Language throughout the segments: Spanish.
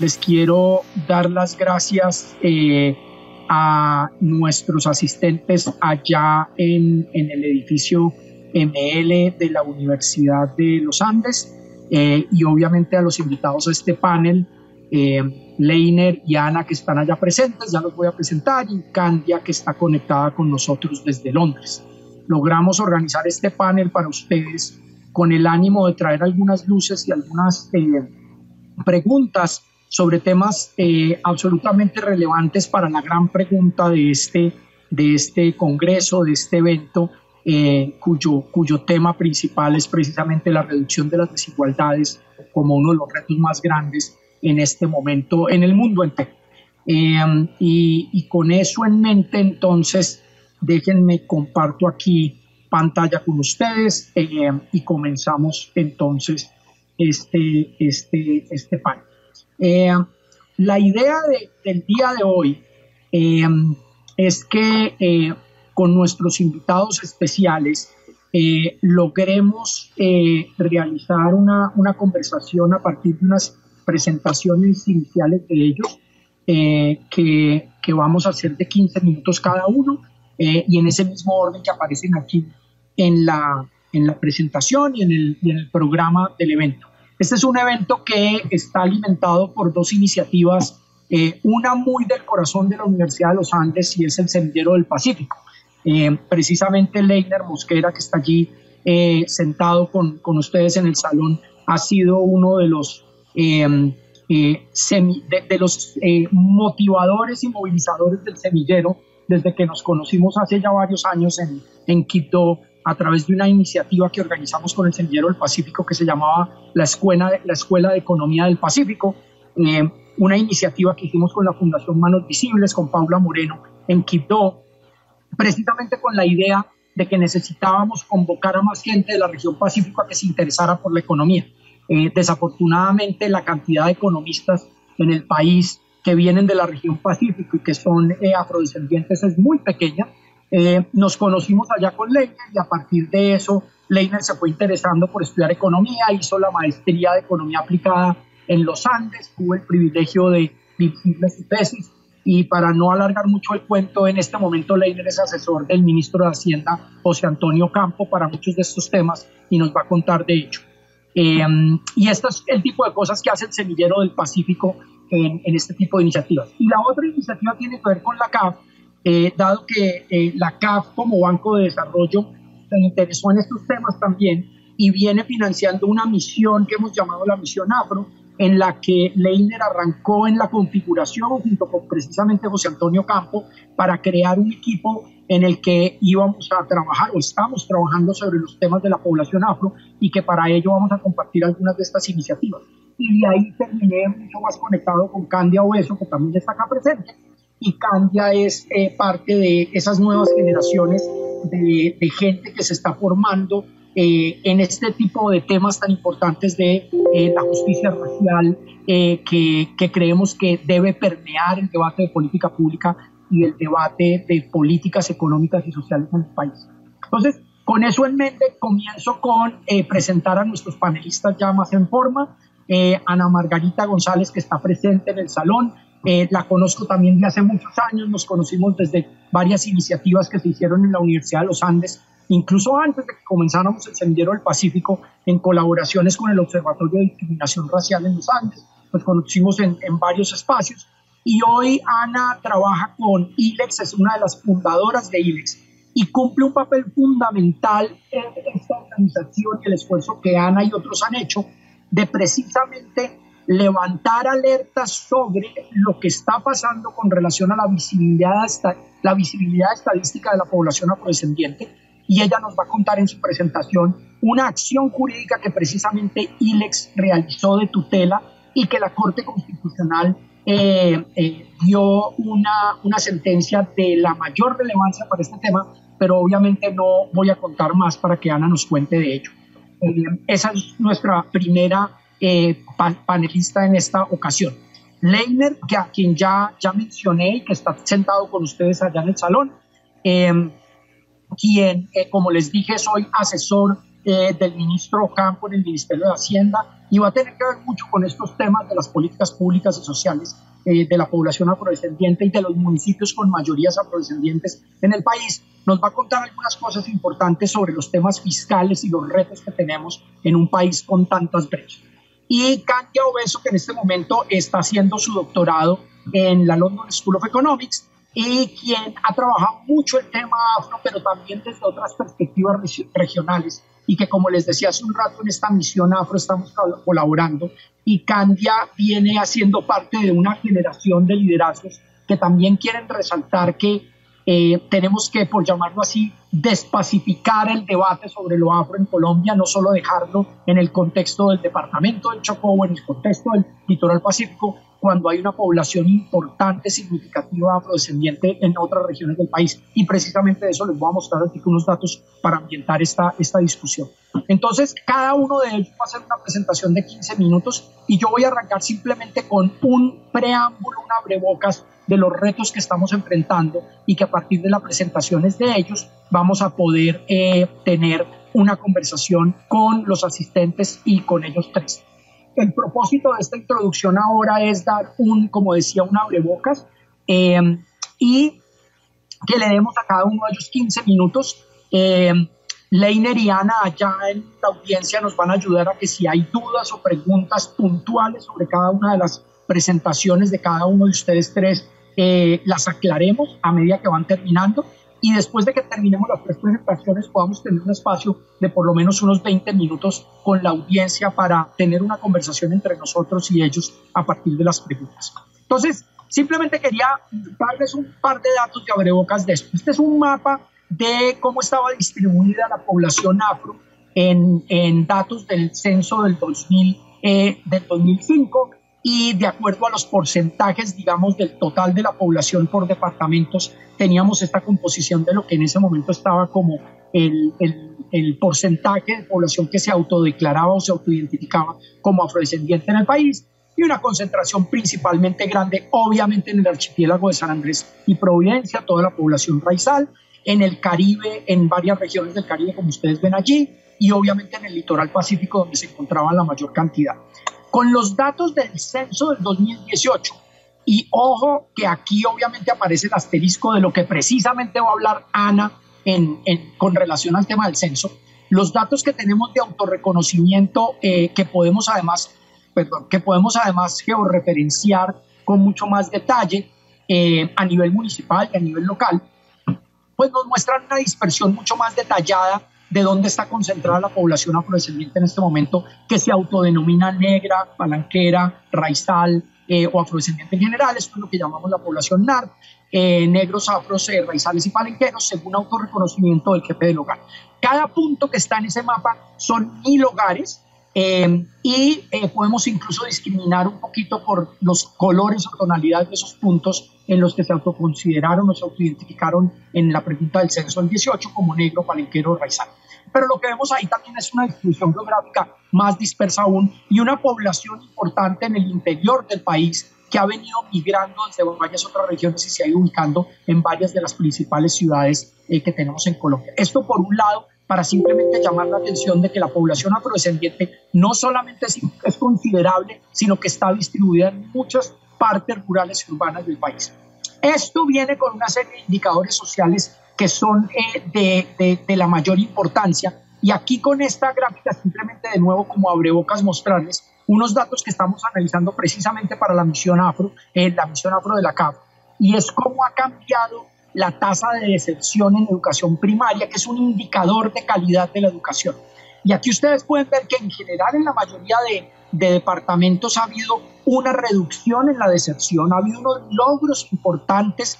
les quiero dar las gracias eh, a nuestros asistentes allá en, el edificio ML de la Universidad de los Andes eh, y obviamente a los invitados a este panel, eh, Leiner y Ana que están allá presentes, ya los voy a presentar, y Candia que está conectada con nosotros desde Londres. Logramos organizar este panel para ustedes con el ánimo de traer algunas luces y algunas eh, preguntas sobre temas eh, absolutamente relevantes para la gran pregunta de este, de este congreso, de este evento, eh, cuyo, cuyo tema principal es precisamente la reducción de las desigualdades como uno de los retos más grandes en este momento en el mundo entero. y, y, con eso en mente, entonces, déjenme comparto aquí pantalla con ustedes eh, y comenzamos entonces este, este, este panel. Eh, la idea del día de hoy eh, es que con nuestros invitados especiales logremos realizar una, una, conversación a partir de unas presentaciones iniciales de ellos que, que, vamos a hacer de 15 minutos cada uno y en ese mismo orden que aparecen aquí en la, en la presentación y en, el, en el programa del evento. Este es un evento que está alimentado por dos iniciativas, eh, una muy del corazón de la Universidad de los Andes y es el Semillero del Pacífico. Eh, precisamente Leiner Mosquera, que está allí eh, sentado con, con, ustedes en el salón, ha sido uno de los, de, los motivadores y movilizadores del semillero desde que nos conocimos hace ya varios años en, en Quito, a través de una iniciativa que organizamos con el Semillero del Pacífico que se llamaba la Escuela, la Escuela de Economía del Pacífico, eh, una iniciativa que hicimos con la Fundación Manos Visibles, con Paula Moreno, en Quito, precisamente con la idea de que necesitábamos convocar a más gente de la región Pacífico a que se interesara por la economía. Eh, desafortunadamente, la cantidad de economistas en el país que vienen de la región Pacífico y que son eh, afrodescendientes es muy pequeña eh, nos conocimos allá con Leiner y a partir de eso Leiner se fue interesando por estudiar economía, hizo la maestría de economía aplicada en los Andes, tuvo el privilegio de dirigirle su tesis y para no alargar mucho el cuento, en este momento Leiner es asesor del ministro de Hacienda, José Antonio Campo, para muchos de estos temas y nos va a contar de hecho. Eh, y esto es el tipo de cosas que hace el semillero del Pacífico en, en, este tipo de iniciativas. Y la otra iniciativa tiene que ver con la CAF, eh, dado que eh, la CAF como Banco de Desarrollo se interesó en estos temas también y viene financiando una misión que hemos llamado la misión Afro, en la que Leiner arrancó en la configuración junto con precisamente José Antonio Campo para crear un equipo en el que íbamos a trabajar o estamos trabajando sobre los temas de la población afro y que para ello vamos a compartir algunas de estas iniciativas. Y de ahí terminé mucho más conectado con Candia Obeso, que también está acá presente, y Candia es eh, parte de esas nuevas generaciones de, gente que se está formando eh, en este tipo de temas tan importantes de eh, la justicia racial que, que, creemos que debe permear el debate de política pública y el debate de políticas económicas y sociales en el país. Entonces, con eso en mente, comienzo con presentar a nuestros panelistas ya más en forma. Ana Margarita González, que está presente en el salón, eh, la conozco también de hace muchos años, nos conocimos desde varias iniciativas que se hicieron en la Universidad de los Andes, incluso antes de que comenzáramos el Sendero del Pacífico, en colaboraciones con el Observatorio de Discriminación Racial en los Andes, nos conocimos en, en varios espacios. Y hoy Ana trabaja con ILEX, es una de las fundadoras de ILEX, y cumple un papel fundamental en esta organización y el esfuerzo que Ana y otros han hecho de precisamente levantar alertas sobre lo que está pasando con relación a la visibilidad, la visibilidad estadística de la población afrodescendiente y ella nos va a contar en su presentación una acción jurídica que precisamente ILEX realizó de tutela y que la Corte Constitucional eh, eh, dio una, una sentencia de la mayor relevancia para este tema, pero obviamente no voy a contar más para que Ana nos cuente de ello. Eh, esa es nuestra primera eh, panelista en esta ocasión. Leiner, que a quien ya, mencioné y que está sentado con ustedes allá en el salón, em, quien, eh, como les dije, soy asesor eh, del ministro Campo en el Ministerio de Hacienda y va a tener que ver mucho con estos temas de las políticas públicas y sociales de la población afrodescendiente y de los municipios con mayorías afrodescendientes en el país. Nos va a contar algunas cosas importantes sobre los temas fiscales y los retos que tenemos en un país con tantas brechas. Y Candia Obeso, que en este momento está haciendo su doctorado en la London School of Economics y quien ha trabajado mucho el tema afro, pero también desde otras perspectivas regionales. Y que como les decía hace un rato en esta misión afro estamos colaborando. Y Candia viene haciendo parte de una generación de liderazgos que también quieren resaltar que eh, tenemos que, por llamarlo así, despacificar el debate sobre lo afro en Colombia, no solo dejarlo en el contexto del departamento del Chocó o en el contexto del litoral pacífico, cuando hay una población importante, significativa, afrodescendiente en otras regiones del país. Y precisamente de eso les voy a mostrar aquí unos datos para ambientar esta, esta discusión. Entonces, cada uno de ellos va a hacer una presentación de 15 minutos y yo voy a arrancar simplemente con un preámbulo, un abrebocas de los retos que estamos enfrentando y que a partir de las presentaciones de ellos vamos a poder eh, tener una conversación con los asistentes y con ellos tres. El propósito de esta introducción ahora es dar un, como decía, un abrebocas eh, y que le demos a cada uno de ellos 15 minutos. Eh, Leiner y Ana allá en la audiencia nos van a ayudar a que si hay dudas o preguntas puntuales sobre cada una de las presentaciones de cada uno de ustedes tres, eh, las aclaremos a medida que van terminando y después de que terminemos las tres presentaciones podamos tener un espacio de por lo menos unos 20 minutos con la audiencia para tener una conversación entre nosotros y ellos a partir de las preguntas. Entonces, simplemente quería darles un par de datos de abrebocas de esto. Este es un mapa de cómo estaba distribuida la población afro en, en datos del censo del, 2000, eh, del 2005 y de acuerdo a los porcentajes, digamos, del total de la población por departamentos, teníamos esta composición de lo que en ese momento estaba como el, porcentaje de población que se autodeclaraba o se autoidentificaba como afrodescendiente en el país y una concentración principalmente grande, obviamente, en el archipiélago de San Andrés y Providencia, toda la población raizal, en el Caribe, en varias regiones del Caribe, como ustedes ven allí, y obviamente en el litoral pacífico, donde se encontraba la mayor cantidad. Con los datos del censo del 2018, y ojo que aquí obviamente aparece el asterisco de lo que precisamente va a hablar Ana en, con relación al tema del censo, los datos que tenemos de autorreconocimiento eh, que podemos además, perdón, que podemos además georreferenciar con mucho más detalle eh, a nivel municipal y a nivel local, pues nos muestran una dispersión mucho más detallada de dónde está concentrada la población afrodescendiente en este momento, que se autodenomina negra, palanquera, raizal eh, o afrodescendiente en general. Esto es lo que llamamos la población NAR, eh, negros, afros, eh, raizales y palenqueros, según autorreconocimiento del jefe del hogar. Cada punto que está en ese mapa son mil hogares y podemos incluso discriminar un poquito por los colores o tonalidades de esos puntos en los que se autoconsideraron o se autoidentificaron en la pregunta del censo del 18 como negro, palenquero, raizal. Pero lo que vemos ahí también es una distribución geográfica más dispersa aún y una población importante en el interior del país que ha venido migrando desde varias otras regiones y se ha ido ubicando en varias de las principales ciudades eh, que tenemos en Colombia. Esto por un lado para simplemente llamar la atención de que la población afrodescendiente no solamente es, considerable, sino que está distribuida en muchas partes rurales y urbanas del país. Esto viene con una serie de indicadores sociales que son eh, de, de, la mayor importancia. Y aquí con esta gráfica simplemente de nuevo como abrebocas mostrarles unos datos que estamos analizando precisamente para la misión afro, eh, la misión afro de la CAF, y es cómo ha cambiado la tasa de decepción en educación primaria, que es un indicador de calidad de la educación. Y aquí ustedes pueden ver que en general en la mayoría de, de departamentos ha habido una reducción en la decepción, ha habido unos logros importantes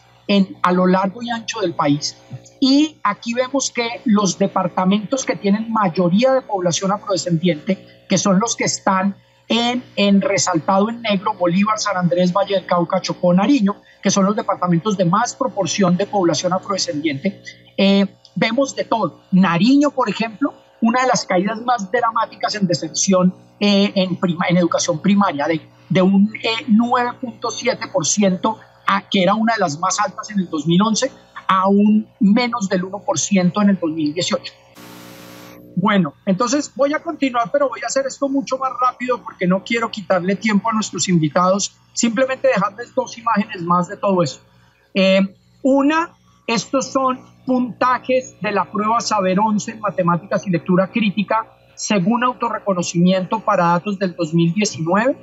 a lo largo y ancho del país. Y aquí vemos que los departamentos que tienen mayoría de población afrodescendiente, que son los que están en, en resaltado en negro, Bolívar, San Andrés, Valle del Cauca, Chocó, Nariño, que son los departamentos de más proporción de población afrodescendiente, eh, vemos de todo. Nariño, por ejemplo, una de las caídas más dramáticas en decepción eh, en, en educación primaria, de, de un 9.7% eh, que era una de las más altas en el 2011, a un menos del 1% en el 2018. Bueno, entonces voy a continuar, pero voy a hacer esto mucho más rápido porque no quiero quitarle tiempo a nuestros invitados, simplemente dejarles dos imágenes más de todo eso. Eh, una, estos son puntajes de la prueba Saber 11 en matemáticas y lectura crítica según autorreconocimiento para datos del 2019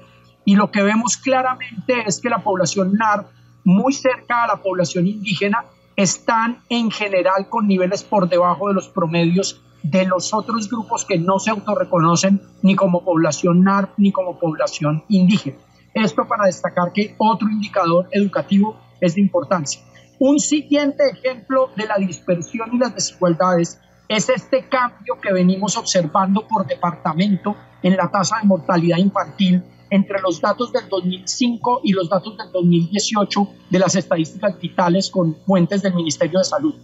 y lo que vemos claramente es que la población NAR muy cerca a la población indígena están en general con niveles por debajo de los promedios de los otros grupos que no se autorreconocen ni como población NAR ni como población indígena. Esto para destacar que otro indicador educativo es de importancia. Un siguiente ejemplo de la dispersión y las desigualdades es este cambio que venimos observando por departamento en la tasa de mortalidad infantil entre los datos del 2005 y los datos del 2018 de las estadísticas vitales con fuentes del Ministerio de Salud.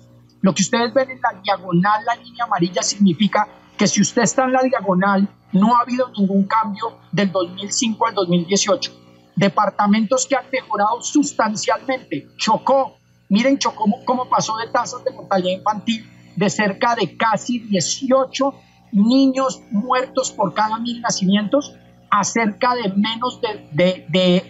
Lo que ustedes ven en la diagonal, la línea amarilla, significa que si usted está en la diagonal, no ha habido ningún cambio del 2005 al 2018. Departamentos que han mejorado sustancialmente. Chocó, miren Chocó cómo pasó de tasas de mortalidad infantil de cerca de casi 18 niños muertos por cada mil nacimientos a cerca de menos de,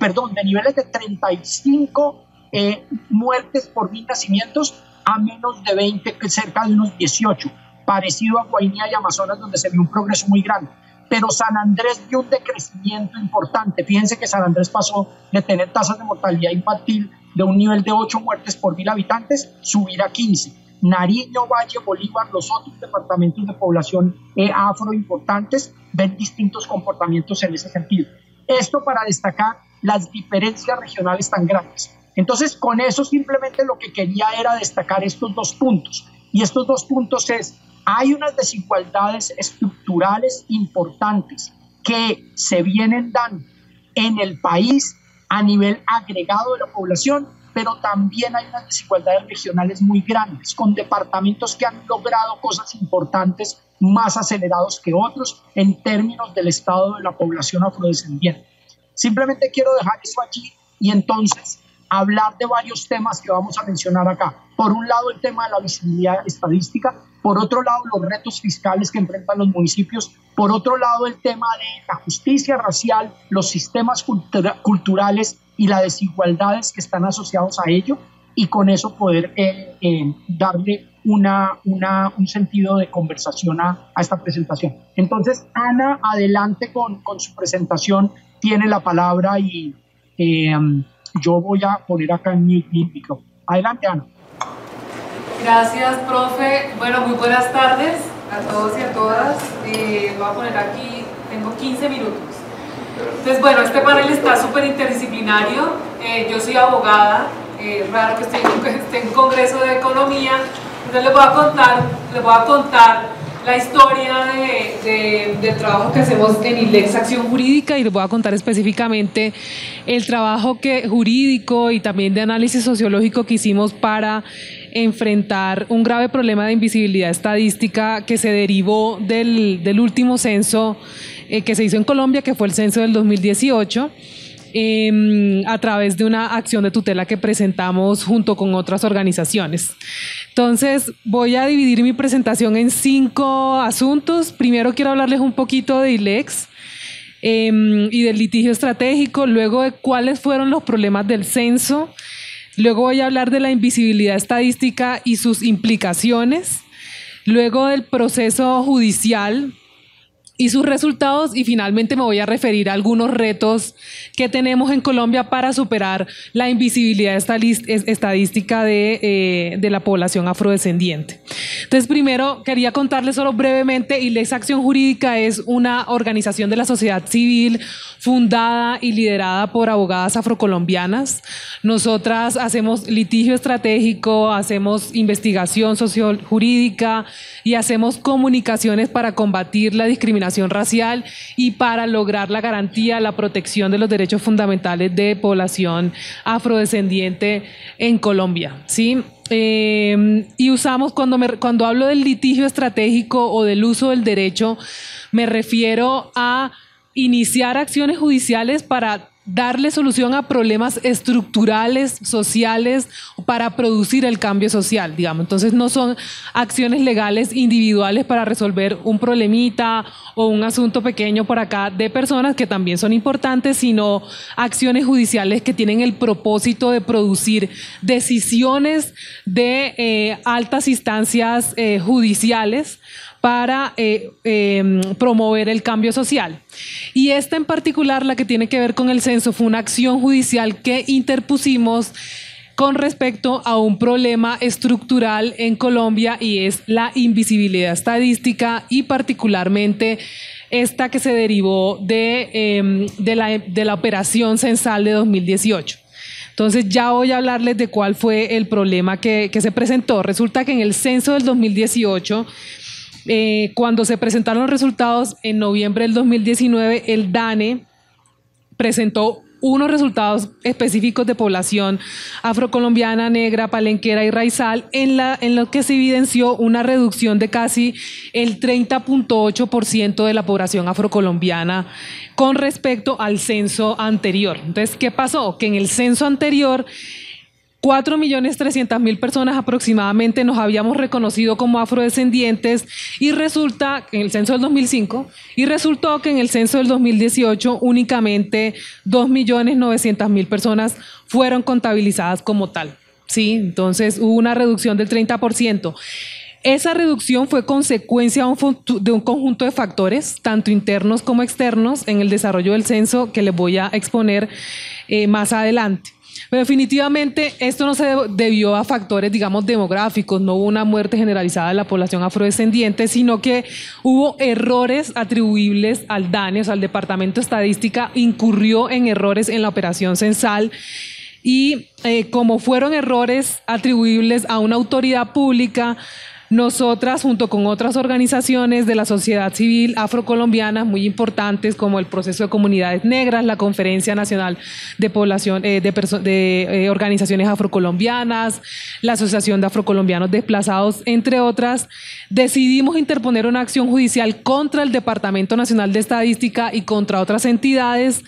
perdón, de niveles de 35 eh, muertes por mil nacimientos a menos de 20, cerca de unos 18, parecido a Guainía y Amazonas, donde se vio un progreso muy grande. Pero San Andrés vio un decrecimiento importante. Fíjense que San Andrés pasó de tener tasas de mortalidad infantil de un nivel de 8 muertes por mil habitantes, subir a 15. Nariño, Valle, Bolívar, los otros departamentos de población eh, afro importantes ven distintos comportamientos en ese sentido. Esto para destacar las diferencias regionales tan grandes. Entonces, con eso simplemente lo que quería era destacar estos dos puntos. Y estos dos puntos es, hay unas desigualdades estructurales importantes que se vienen dando en el país a nivel agregado de la población, pero también hay unas desigualdades regionales muy grandes, con departamentos que han logrado cosas importantes más acelerados que otros en términos del estado de la población afrodescendiente. Simplemente quiero dejar eso allí y entonces hablar de varios temas que vamos a mencionar acá. Por un lado, el tema de la visibilidad estadística, por otro lado, los retos fiscales que enfrentan los municipios, por otro lado, el tema de la justicia racial, los sistemas culturales y las desigualdades que están asociados a ello, y con eso poder eh, eh, darle una, una, un sentido de conversación a, a, esta presentación. Entonces, Ana, adelante con, con su presentación, tiene la palabra y... Eh, yo voy a poner acá en mi, micro. Adelante, Ana. Gracias, profe. Bueno, muy buenas tardes a todos y a todas. Eh, voy a poner aquí, tengo 15 minutos. Entonces, bueno, este panel está súper interdisciplinario. Eh, yo soy abogada, eh, raro que esté, en Congreso de Economía. Entonces les voy a contar, les voy a contar la historia de, del trabajo que hacemos en ILEX Acción Jurídica y les voy a contar específicamente el trabajo que, jurídico y también de análisis sociológico que hicimos para enfrentar un grave problema de invisibilidad estadística que se derivó del, del último censo eh, que se hizo en Colombia, que fue el censo del 2018. Em, a través de una acción de tutela que presentamos junto con otras organizaciones. Entonces, voy a dividir mi presentación en cinco asuntos. Primero quiero hablarles un poquito de ILEX. Em, y del litigio estratégico, luego de cuáles fueron los problemas del censo, luego voy a hablar de la invisibilidad estadística y sus implicaciones, luego del proceso judicial y sus resultados y finalmente me voy a referir a algunos retos que tenemos en Colombia para superar la invisibilidad estadística de, eh, de la población afrodescendiente. Entonces, primero quería contarles solo brevemente, ILEX Acción Jurídica es una organización de la sociedad civil fundada y liderada por abogadas afrocolombianas. Nosotras hacemos litigio estratégico, hacemos investigación sociojurídica y hacemos comunicaciones para combatir la discriminación racial y para lograr la garantía, la protección de los derechos fundamentales de población afrodescendiente en Colombia. ¿sí? Eh, y usamos, cuando, me, cuando hablo del litigio estratégico o del uso del derecho, me refiero a iniciar acciones judiciales para darle solución a problemas estructurales, sociales, para producir el cambio social, digamos. Entonces no son acciones legales individuales para resolver un problemita o un asunto pequeño por acá de personas que también son importantes, sino acciones judiciales que tienen el propósito de producir decisiones de eh, altas instancias eh, judiciales para eh, em, promover el cambio social. Y esta en particular, la que tiene que ver con el censo, fue una acción judicial que interpusimos con respecto a un problema estructural en Colombia y es la invisibilidad estadística y particularmente esta que se derivó de, em, de, la, operación censal de 2018. Entonces ya voy a hablarles de cuál fue el problema que, que se presentó. Resulta que en el censo del 2018 eh, cuando se presentaron los resultados en noviembre del 2019, el DANE presentó unos resultados específicos de población afrocolombiana, negra, palenquera y raizal, en, la, en lo que se evidenció una reducción de casi el 30.8% de la población afrocolombiana con respecto al censo anterior. Entonces, ¿qué pasó? Que en el censo anterior 4.300.000 personas aproximadamente nos habíamos reconocido como afrodescendientes y resulta en el censo del 2005 y resultó que en el censo del 2018 únicamente 2.900.000 personas fueron contabilizadas como tal. Sí, entonces hubo una reducción del 30%. Esa reducción fue consecuencia de un conjunto de factores, tanto internos como externos, en el desarrollo del censo que les voy a exponer eh, más adelante. Pero definitivamente esto no se debió a factores, digamos, demográficos, no hubo una muerte generalizada de la población afrodescendiente, sino que hubo errores atribuibles al DANE, o sea, el Departamento de Estadística incurrió en errores en la operación censal. Y eh, como fueron errores atribuibles a una autoridad pública, nosotras, junto con otras organizaciones de la sociedad civil afrocolombiana muy importantes, como el Proceso de Comunidades Negras, la Conferencia Nacional de Población eh, de, eh, Organizaciones Afrocolombianas, la Asociación de Afrocolombianos Desplazados, entre otras, decidimos interponer una acción judicial contra el Departamento Nacional de Estadística y contra otras entidades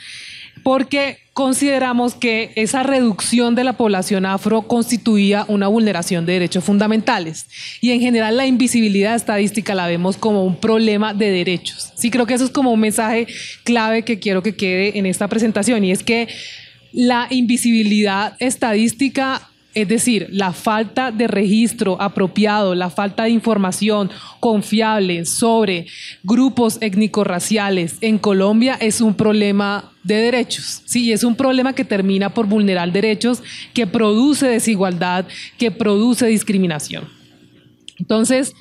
porque consideramos que esa reducción de la población afro constituía una vulneración de derechos fundamentales y en general la invisibilidad estadística la vemos como un problema de derechos. Sí, creo que eso es como un mensaje clave que quiero que quede en esta presentación y es que la invisibilidad estadística es decir, la falta de registro apropiado, la falta de información confiable sobre grupos étnico-raciales en Colombia es un problema de derechos. Sí, es un problema que termina por vulnerar derechos, que produce desigualdad, que produce discriminación. Entonces,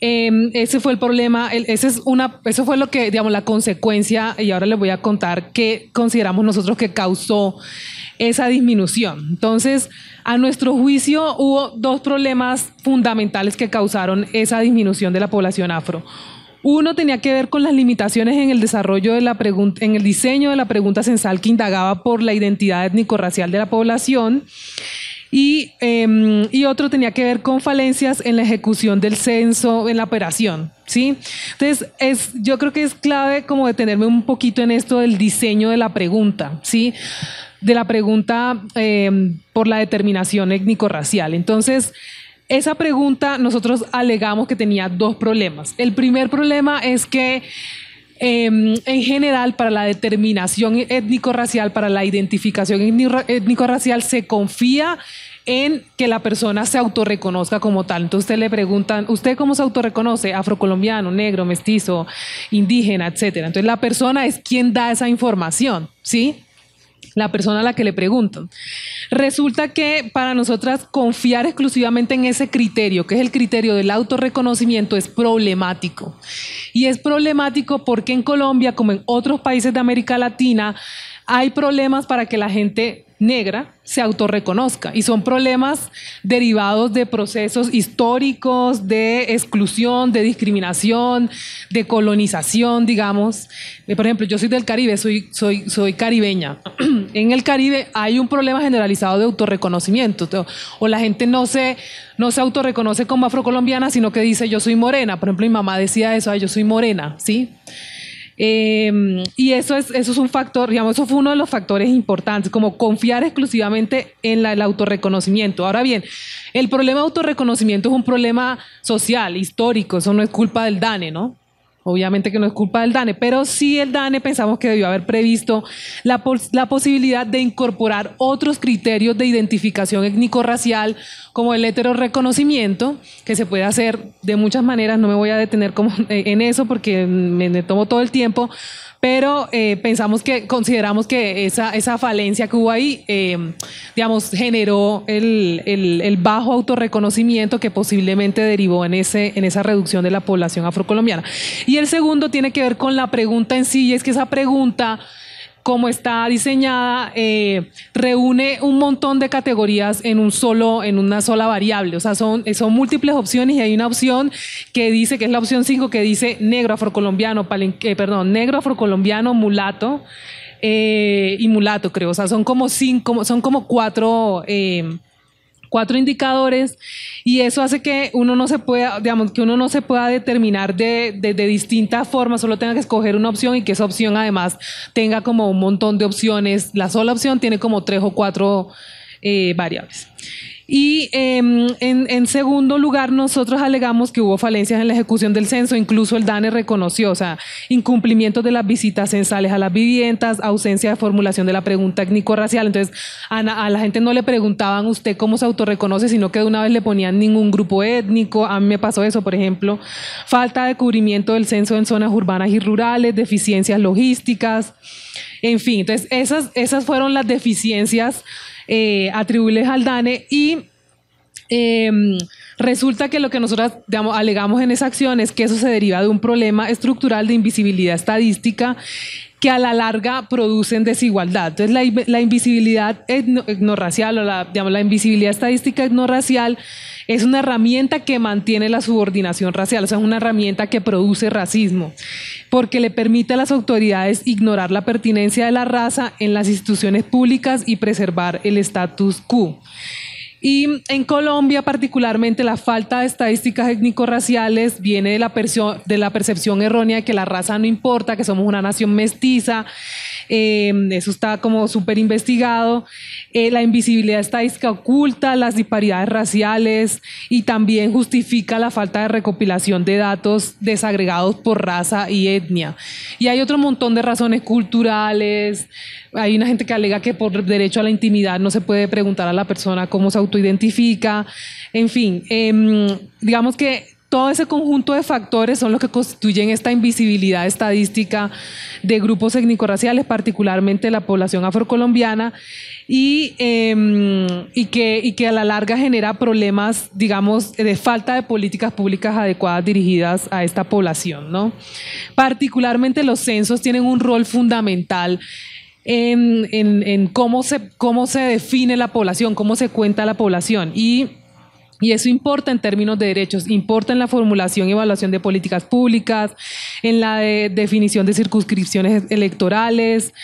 em, ese fue el problema, ese es una, eso fue lo que, digamos, la consecuencia, y ahora les voy a contar qué consideramos nosotros que causó esa disminución. Entonces, a nuestro juicio hubo dos problemas fundamentales que causaron esa disminución de la población afro. Uno tenía que ver con las limitaciones en el desarrollo de la pregunta, en el diseño de la pregunta censal que indagaba por la identidad étnico-racial de la población. Y, em, y, otro tenía que ver con falencias en la ejecución del censo, en la operación. ¿sí? Entonces, es, yo creo que es clave como detenerme un poquito en esto del diseño de la pregunta. ¿sí? de la pregunta em, por la determinación étnico-racial. Entonces, esa pregunta nosotros alegamos que tenía dos problemas. El primer problema es que em, en general para la determinación étnico-racial, para la identificación étnico-racial, se confía en que la persona se autorreconozca como tal. Entonces usted le preguntan, ¿usted cómo se autorreconoce? Afrocolombiano, negro, mestizo, indígena, etcétera. Entonces la persona es quien da esa información, ¿sí? La persona a la que le preguntan. Resulta que para nosotras confiar exclusivamente en ese criterio, que es el criterio del autorreconocimiento, es problemático. Y es problemático porque en Colombia, como en otros países de América Latina, hay problemas para que la gente negra se autorreconozca y son problemas derivados de procesos históricos de exclusión, de discriminación, de colonización, digamos. Eh, por ejemplo, yo soy del Caribe, soy, soy, soy caribeña. en el Caribe hay un problema generalizado de autorreconocimiento o la gente no se, no se autorreconoce como afrocolombiana, sino que dice yo soy morena. Por ejemplo, mi mamá decía eso, yo soy morena, ¿sí? Em, y eso es, eso es un factor, digamos, eso fue uno de los factores importantes, como confiar exclusivamente en el autorreconocimiento. Ahora bien, el problema de autorreconocimiento es un problema social, histórico, eso no es culpa del DANE, ¿no? Obviamente que no es culpa del DANE, pero sí el DANE pensamos que debió haber previsto la, la posibilidad de incorporar otros criterios de identificación étnico-racial, como el heteroreconocimiento, que se puede hacer de muchas maneras, no me voy a detener como en eso porque me tomo todo el tiempo, pero eh, pensamos que, consideramos que esa, esa falencia que hubo ahí, eh, digamos, generó el, el, bajo autorreconocimiento que posiblemente derivó en, ese, en esa reducción de la población afrocolombiana. Y el segundo tiene que ver con la pregunta en sí, y es que esa pregunta como está diseñada, eh, reúne un montón de categorías en un solo, en una sola variable. O sea, son, son múltiples opciones y hay una opción que dice, que es la opción 5, que dice negro afrocolombiano, eh, perdón, negro afrocolombiano, mulato eh, y mulato, creo. O sea, son como cinco, son como cuatro cuatro indicadores y eso hace que uno no se pueda, digamos, que uno no se pueda determinar de, de, distintas formas, solo tenga que escoger una opción y que esa opción además tenga como un montón de opciones. La sola opción tiene como tres o cuatro eh, variables. Y em, en, segundo lugar, nosotros alegamos que hubo falencias en la ejecución del censo, incluso el DANE reconoció, o sea, incumplimiento de las visitas censales a las viviendas, ausencia de formulación de la pregunta étnico-racial. Entonces, a, la gente no le preguntaban usted cómo se autorreconoce, sino que de una vez le ponían ningún grupo étnico. A mí me pasó eso, por ejemplo, falta de cubrimiento del censo en zonas urbanas y rurales, deficiencias logísticas, en fin. Entonces, esas, esas fueron las deficiencias eh, atribuibles al DANE y em, resulta que lo que nosotros alegamos en esa acción es que eso se deriva de un problema estructural de invisibilidad estadística que a la larga producen desigualdad. Entonces, la, invisibilidad etnorracial o la, la invisibilidad estadística etnorracial es una herramienta que mantiene la subordinación racial, o sea, es una herramienta que produce racismo, porque le permite a las autoridades ignorar la pertinencia de la raza en las instituciones públicas y preservar el status quo. Y en Colombia, particularmente, la falta de estadísticas étnico-raciales viene de la, de la percepción errónea de que la raza no importa, que somos una nación mestiza. Em, eso está como súper investigado. Eh, la invisibilidad estadística oculta las disparidades raciales y también justifica la falta de recopilación de datos desagregados por raza y etnia. Y hay otro montón de razones culturales, hay una gente que alega que por derecho a la intimidad no se puede preguntar a la persona cómo se autoidentifica. En fin, em, digamos que todo ese conjunto de factores son los que constituyen esta invisibilidad estadística de grupos étnico-raciales, particularmente la población afrocolombiana, y, em, y, que, a la larga genera problemas, digamos, de falta de políticas públicas adecuadas dirigidas a esta población. ¿no? Particularmente los censos tienen un rol fundamental en, en, cómo, se, cómo se define la población, cómo se cuenta la población. Y y eso importa en términos de derechos, importa en la formulación y evaluación de políticas públicas, en la definición de circunscripciones electorales,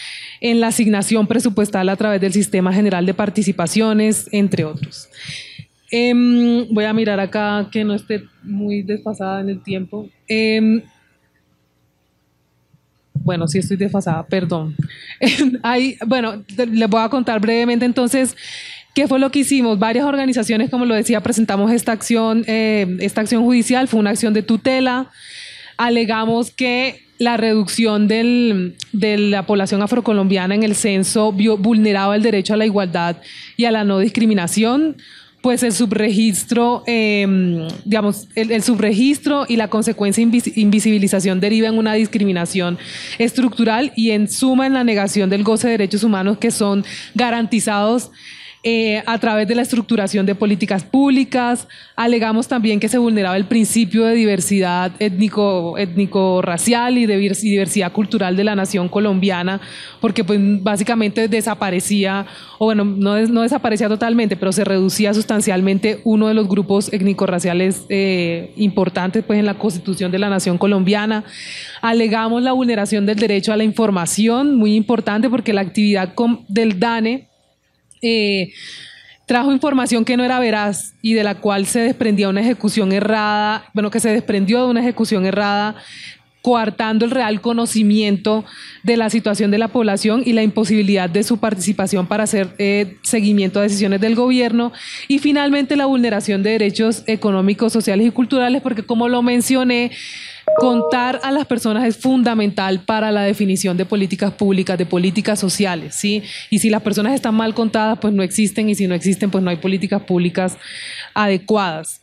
en la asignación presupuestal a través del Sistema General de Participaciones, entre otros. Em, voy a mirar acá que no esté muy desfasada en el tiempo. Em, bueno, sí estoy desfasada, perdón. Hay, bueno, les voy a contar brevemente entonces qué fue lo que hicimos. Varias organizaciones, como lo decía, presentamos esta acción, eh, esta acción judicial, fue una acción de tutela. Alegamos que la reducción del, de la población afrocolombiana en el censo vulneraba el derecho a la igualdad y a la no discriminación pues el subregistro, em, digamos, el, subregistro y la consecuencia invisibilización deriva en una discriminación estructural y en suma en la negación del goce de derechos humanos que son garantizados eh, a través de la estructuración de políticas públicas. Alegamos también que se vulneraba el principio de diversidad étnico, étnico racial y de diversidad cultural de la nación colombiana, porque pues básicamente desaparecía, o bueno, no, no desaparecía totalmente, pero se reducía sustancialmente uno de los grupos étnico-raciales eh, importantes pues en la constitución de la nación colombiana. Alegamos la vulneración del derecho a la información, muy importante porque la actividad del DANE eh, trajo información que no era veraz y de la cual se desprendía una ejecución errada, bueno, que se desprendió de una ejecución errada coartando el real conocimiento de la situación de la población y la imposibilidad de su participación para hacer eh, seguimiento a decisiones del gobierno. Y finalmente la vulneración de derechos económicos, sociales y culturales, porque como lo mencioné, contar a las personas es fundamental para la definición de políticas públicas, de políticas sociales, ¿sí? Y si las personas están mal contadas, pues no existen y si no existen, pues no hay políticas públicas adecuadas.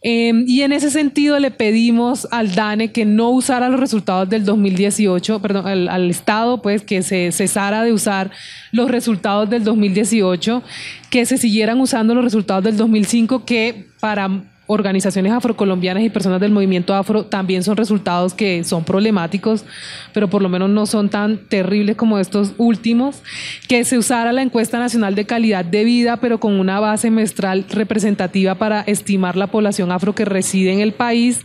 Em, y en ese sentido le pedimos al DANE que no usara los resultados del 2018, perdón, al, al, Estado, pues que se cesara de usar los resultados del 2018, que se siguieran usando los resultados del 2005, que para organizaciones afrocolombianas y personas del movimiento afro también son resultados que son problemáticos, pero por lo menos no son tan terribles como estos últimos, que se usara la encuesta nacional de calidad de vida, pero con una base semestral representativa para estimar la población afro que reside en el país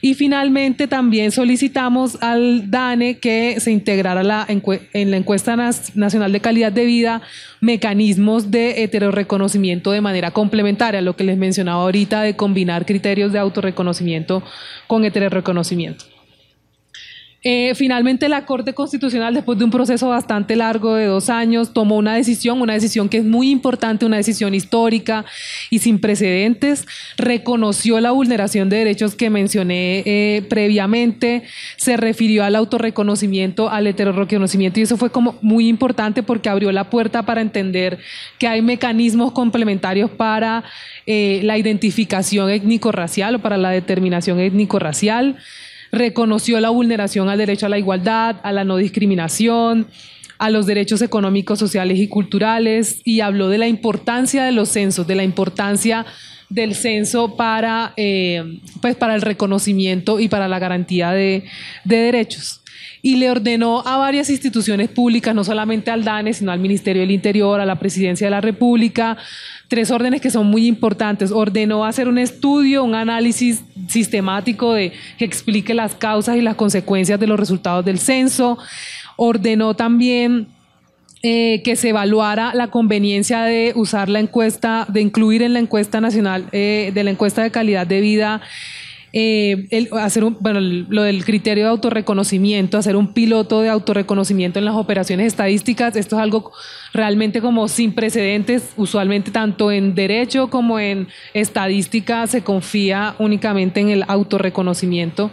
y finalmente también solicitamos al DANE que se integrara la en la encuesta nacional de calidad de vida mecanismos de heteroreconocimiento de manera complementaria, lo que les mencionaba ahorita de combinar criterios de autorreconocimiento con heteroreconocimiento. Eh, finalmente la Corte Constitucional, después de un proceso bastante largo de dos años, tomó una decisión, una decisión que es muy importante, una decisión histórica y sin precedentes, reconoció la vulneración de derechos que mencioné eh, previamente, se refirió al autorreconocimiento, al heteroreconocimiento y eso fue como muy importante porque abrió la puerta para entender que hay mecanismos complementarios para eh, la identificación étnico-racial o para la determinación étnico-racial reconoció la vulneración al derecho a la igualdad, a la no discriminación, a los derechos económicos, sociales y culturales y habló de la importancia de los censos, de la importancia del censo para, eh, pues para el reconocimiento y para la garantía de, de derechos y le ordenó a varias instituciones públicas, no solamente al DANE, sino al Ministerio del Interior, a la Presidencia de la República, tres órdenes que son muy importantes. Ordenó hacer un estudio, un análisis sistemático de que explique las causas y las consecuencias de los resultados del censo. Ordenó también eh, que se evaluara la conveniencia de usar la encuesta, de incluir en la encuesta nacional, eh, de la encuesta de calidad de vida eh, hacer un, bueno, lo del criterio de autorreconocimiento, hacer un piloto de autorreconocimiento en las operaciones estadísticas, esto es algo realmente como sin precedentes, usualmente tanto en derecho como en estadística se confía únicamente en el autorreconocimiento.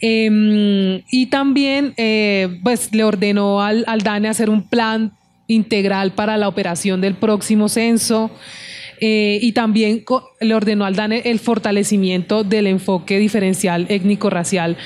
Em, y también eh, pues le ordenó al, al DANE hacer un plan integral para la operación del próximo censo. Eh, y también le ordenó al DANE el fortalecimiento del enfoque diferencial étnico-racial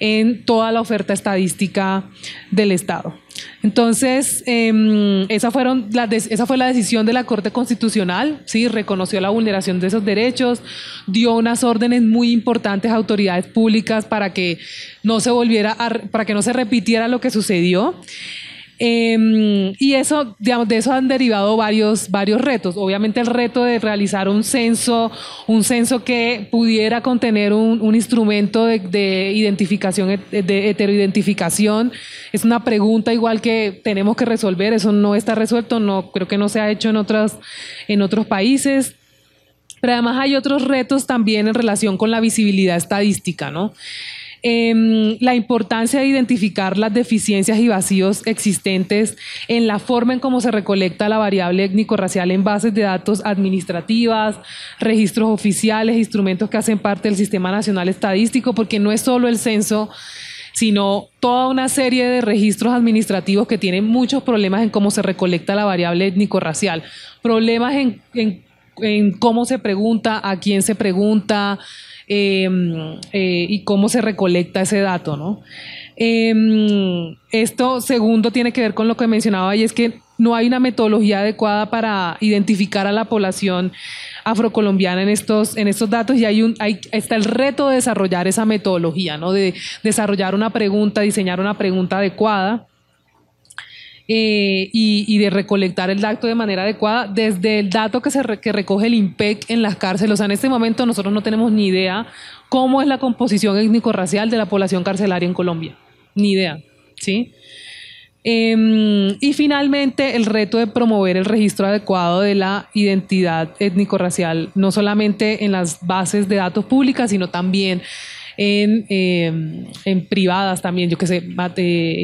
en toda la oferta estadística del Estado. Entonces, em, esa, fueron esa fue la decisión de la Corte Constitucional, ¿sí? reconoció la vulneración de esos derechos, dio unas órdenes muy importantes a autoridades públicas para que no se volviera, para que no se repitiera lo que sucedió. Em, y eso, digamos, de eso han derivado varios, varios retos. Obviamente el reto de realizar un censo, un censo que pudiera contener un, un instrumento de, de, identificación, de heteroidentificación, es una pregunta igual que tenemos que resolver. Eso no está resuelto, no creo que no se ha hecho en otras, en otros países. Pero además hay otros retos también en relación con la visibilidad estadística, ¿no? Em, la importancia de identificar las deficiencias y vacíos existentes en la forma en cómo se recolecta la variable étnico-racial en bases de datos administrativas, registros oficiales, instrumentos que hacen parte del Sistema Nacional Estadístico, porque no es solo el censo sino toda una serie de registros administrativos que tienen muchos problemas en cómo se recolecta la variable étnico-racial, problemas en, en cómo se pregunta, a quién se pregunta, Em, eh, y cómo se recolecta ese dato, ¿no? Em, esto segundo tiene que ver con lo que mencionaba y es que no hay una metodología adecuada para identificar a la población afrocolombiana en estos, en estos datos y hay un, hay, está el reto de desarrollar esa metodología, ¿no? de desarrollar una pregunta, diseñar una pregunta adecuada eh, y, de recolectar el dato de manera adecuada desde el dato que, se que recoge el IMPEC en las cárceles. O sea, en este momento nosotros no tenemos ni idea cómo es la composición étnico-racial de la población carcelaria en Colombia. Ni idea, ¿sí? Em, y finalmente, el reto de promover el registro adecuado de la identidad étnico-racial, no solamente en las bases de datos públicas, sino también en, em, en privadas también, yo que sé,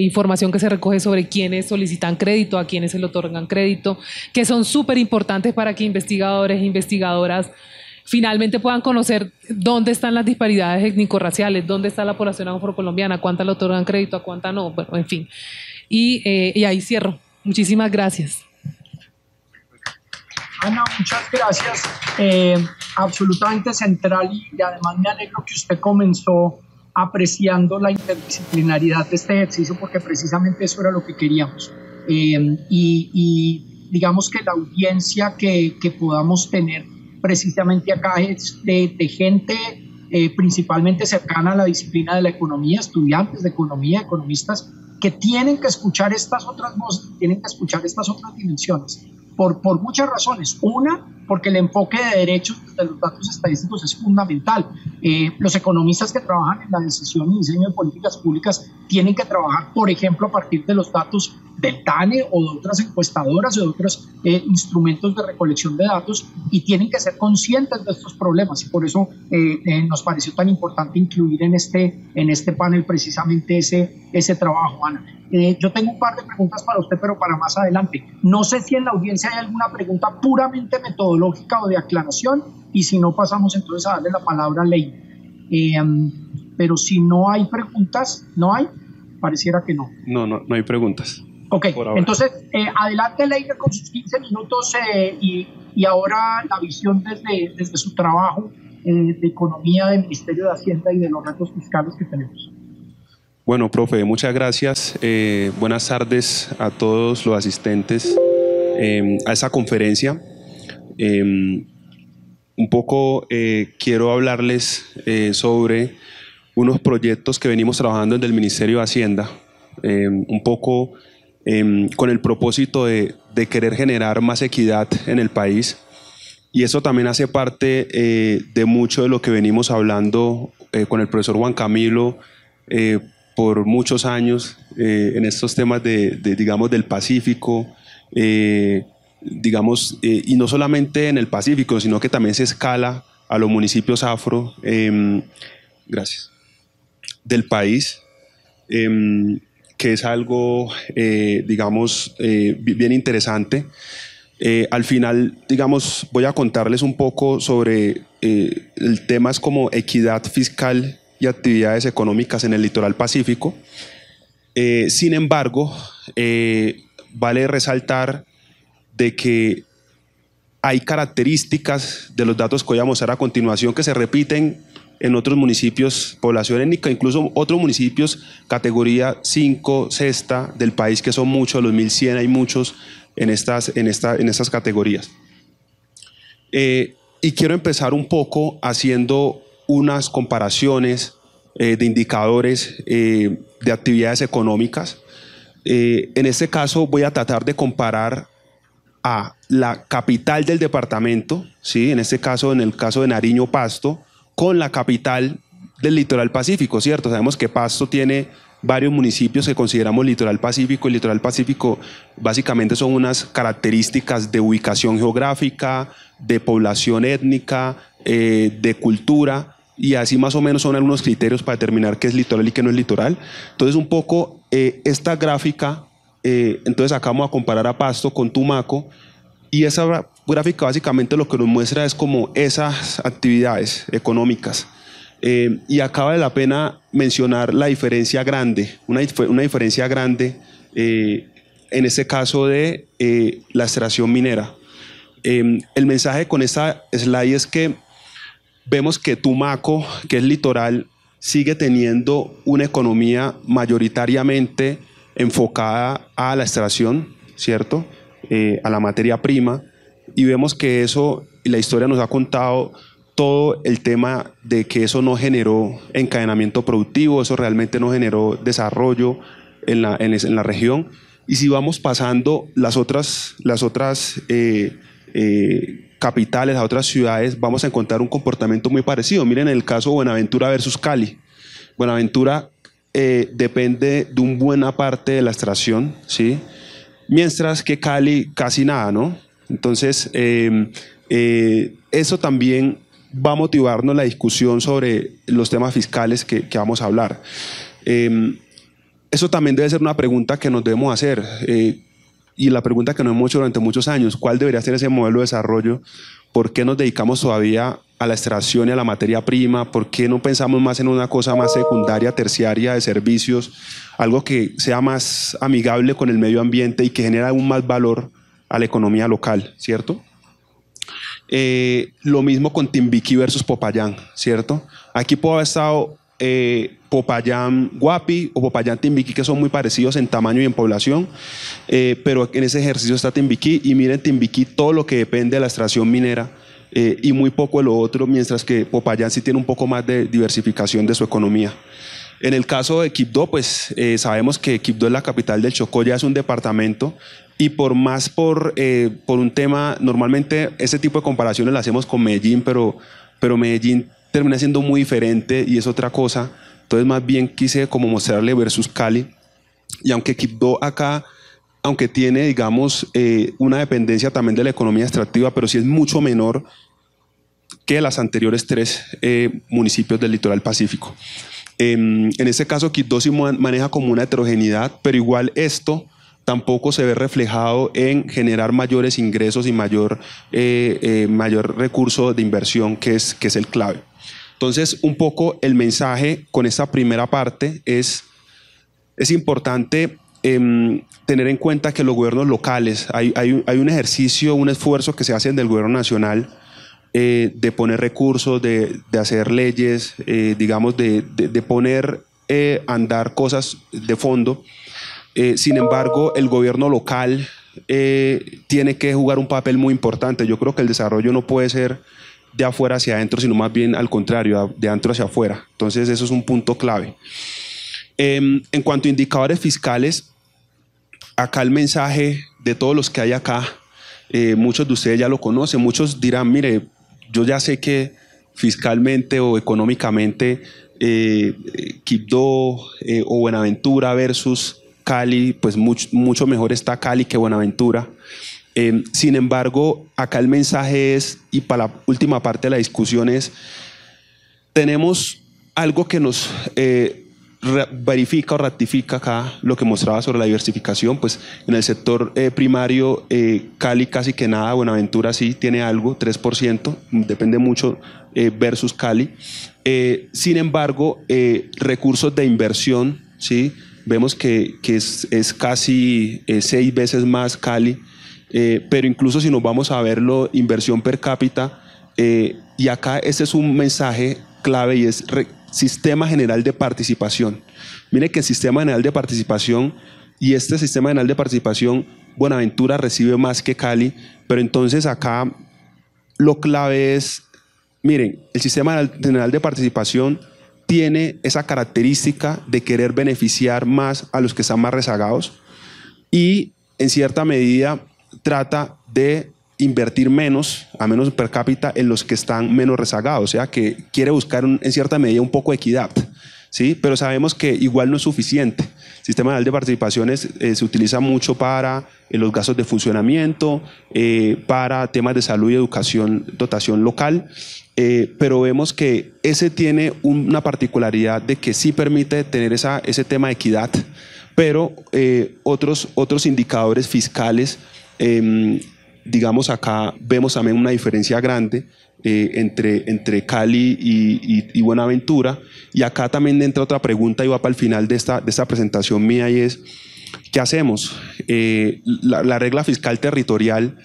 información que se recoge sobre quiénes solicitan crédito, a quiénes se le otorgan crédito, que son súper importantes para que investigadores e investigadoras finalmente puedan conocer dónde están las disparidades étnico-raciales, dónde está la población afrocolombiana, cuánta le otorgan crédito, a cuánta no, bueno, en fin. Y, eh, y ahí cierro. Muchísimas gracias. Ana, muchas gracias. Eh, absolutamente central y, además me alegro que usted comenzó apreciando la interdisciplinaridad de este ejercicio porque precisamente eso era lo que queríamos. Eh, y, digamos que la audiencia que, que, podamos tener precisamente acá es de, de gente eh, principalmente cercana a la disciplina de la economía, estudiantes de economía, economistas, que tienen que escuchar estas otras voces, tienen que escuchar estas otras dimensiones por, por muchas razones. Una, porque el enfoque de derechos de los datos estadísticos es fundamental. Eh, los economistas que trabajan en la decisión y diseño de políticas públicas tienen que trabajar, por ejemplo, a partir de los datos del TANE o de otras encuestadoras o de otros eh, instrumentos de recolección de datos y tienen que ser conscientes de estos problemas y por eso eh, nos pareció tan importante incluir en este, en este panel precisamente ese, ese trabajo, Ana. yo tengo un par de preguntas para usted, pero para más adelante. No sé si en la audiencia hay alguna pregunta puramente metodológica lógica o de aclaración y si no pasamos entonces a darle la palabra a Ley. Eh, pero si no hay preguntas, ¿no hay? Pareciera que no. No, no, no hay preguntas. Ok, entonces eh, adelante Leire con sus 15 minutos eh, y, y, ahora la visión desde, desde su trabajo de economía del Ministerio de Hacienda y de los retos fiscales que tenemos. Bueno, profe, muchas gracias. buenas tardes a todos los asistentes a esa conferencia. Em, un poco eh, quiero hablarles eh, sobre unos proyectos que venimos trabajando en el Ministerio de Hacienda, em, un poco em, con el propósito de, querer generar más equidad en el país. Y eso también hace parte eh, de mucho de lo que venimos hablando con el profesor Juan Camilo por muchos años en estos temas de digamos, del Pacífico, digamos, eh, y no solamente en el Pacífico, sino que también se escala a los municipios afro, em, gracias, del país, em, que es algo, eh, digamos, eh, bien interesante. al final, digamos, voy a contarles un poco sobre el temas como equidad fiscal y actividades económicas en el litoral pacífico. sin embargo, vale resaltar de que hay características de los datos que voy a mostrar a continuación que se repiten en otros municipios, población étnica, incluso otros municipios, categoría 5, sexta del país, que son muchos, los 1100 hay muchos en estas, en esta, en estas categorías. Eh, y quiero empezar un poco haciendo unas comparaciones eh, de indicadores eh, de actividades económicas. en este caso voy a tratar de comparar a la capital del departamento, ¿sí? en este caso, en el caso de Nariño Pasto, con la capital del litoral pacífico, ¿cierto? Sabemos que Pasto tiene varios municipios que consideramos litoral pacífico. El litoral pacífico básicamente son unas características de ubicación geográfica, de población étnica, eh, de cultura, y así más o menos son algunos criterios para determinar qué es litoral y qué no es litoral. Entonces un poco eh, esta gráfica eh, entonces acá vamos a comparar a Pasto con Tumaco y esa gráfica básicamente lo que nos muestra es como esas actividades económicas. Eh, y acá vale la pena mencionar la diferencia grande, una, diferencia grande eh, en este caso de la extracción minera. el mensaje con esta slide es que vemos que Tumaco, que es litoral, sigue teniendo una economía mayoritariamente enfocada a la extracción, ¿cierto? Eh, a la materia prima. Y vemos que eso, y la historia nos ha contado todo el tema de que eso no generó encadenamiento productivo, eso realmente no generó desarrollo en la, en, la región. Y si vamos pasando las otras, las otras eh, eh, capitales, las otras ciudades, vamos a encontrar un comportamiento muy parecido. Miren el caso Buenaventura versus Cali. Buenaventura eh, depende de una buena parte de la extracción, ¿sí? Mientras que Cali casi nada, ¿no? Entonces, em, eh, eso también va a motivarnos la discusión sobre los temas fiscales que, vamos a hablar. Em, eso también debe ser una pregunta que nos debemos hacer. Y la pregunta que nos hemos hecho durante muchos años, ¿cuál debería ser ese modelo de desarrollo? ¿Por qué nos dedicamos todavía a la extracción y a la materia prima? ¿Por qué no pensamos más en una cosa más secundaria, terciaria de servicios? Algo que sea más amigable con el medio ambiente y que genere aún más valor a la economía local, ¿cierto? Eh, lo mismo con Timbiquí versus Popayán, ¿cierto? Aquí puedo haber estado eh, Popayán Guapi o Popayán Timbiquí, que son muy parecidos en tamaño y en población, eh, pero en ese ejercicio está Timbiquí y miren Timbiquí todo lo que depende de la extracción minera eh, y muy poco de lo otro, mientras que Popayán sí tiene un poco más de diversificación de su economía. En el caso de Quibdó, pues sabemos que Quibdó es la capital del Chocó, ya es un departamento y por más por, por un tema, normalmente ese tipo de comparaciones las hacemos con Medellín, pero, pero Medellín termina siendo muy diferente y es otra cosa. Entonces más bien quise como mostrarle versus Cali. Y aunque Quibdó acá, aunque tiene, digamos, eh, una dependencia también de la economía extractiva, pero sí es mucho menor que las anteriores tres eh, municipios del litoral pacífico. Em, en este caso, Quibdó sí maneja como una heterogeneidad, pero igual esto tampoco se ve reflejado en generar mayores ingresos y mayor, eh, mayor recurso de inversión, que es, que es el clave. Entonces, un poco el mensaje con esta primera parte es, es importante em, tener en cuenta que los gobiernos locales, hay, un ejercicio, un esfuerzo que se hace del gobierno nacional eh, de poner recursos, de, hacer leyes, eh, digamos, de, poner eh, andar cosas de fondo. sin embargo, el gobierno local tiene que jugar un papel muy importante. Yo creo que el desarrollo no puede ser de afuera hacia adentro, sino más bien al contrario, de adentro hacia afuera. Entonces eso es un punto clave. Em, en cuanto a indicadores fiscales, acá el mensaje de todos los que hay acá, eh, muchos de ustedes ya lo conocen, muchos dirán, mire, yo ya sé que fiscalmente o económicamente eh, eh, o Buenaventura versus Cali, pues mucho, mucho mejor está Cali que Buenaventura. Em, sin embargo, acá el mensaje es, y para la última parte de la discusión es, tenemos algo que nos eh, verifica o ratifica acá lo que mostraba sobre la diversificación, pues en el sector eh, primario, eh, Cali casi que nada, Buenaventura sí tiene algo, 3%, depende mucho versus Cali. sin embargo, recursos de inversión, ¿sí? vemos que, es, es, casi seis veces más Cali eh, pero incluso si nos vamos a verlo, inversión per cápita, eh, y acá este es un mensaje clave y es sistema general de participación. Mire que el sistema general de participación y este sistema general de participación, Buenaventura recibe más que Cali, pero entonces acá lo clave es, miren, el sistema general de participación tiene esa característica de querer beneficiar más a los que están más rezagados y en cierta medida trata de invertir menos, a menos per cápita, en los que están menos rezagados, o sea, que quiere buscar en cierta medida un poco de equidad, ¿sí? Pero sabemos que igual no es suficiente. El sistema de participaciones eh, se utiliza mucho para eh, los gastos de funcionamiento, eh, para temas de salud y educación, dotación local, pero vemos que ese tiene una particularidad de que sí permite tener esa, ese tema de equidad, pero otros, otros indicadores fiscales Em, digamos, acá vemos también una diferencia grande eh, entre, entre Cali y, Buenaventura. Y acá también entra otra pregunta y va para el final de esta, de esta presentación mía es, ¿qué hacemos? Eh, la, regla fiscal territorial,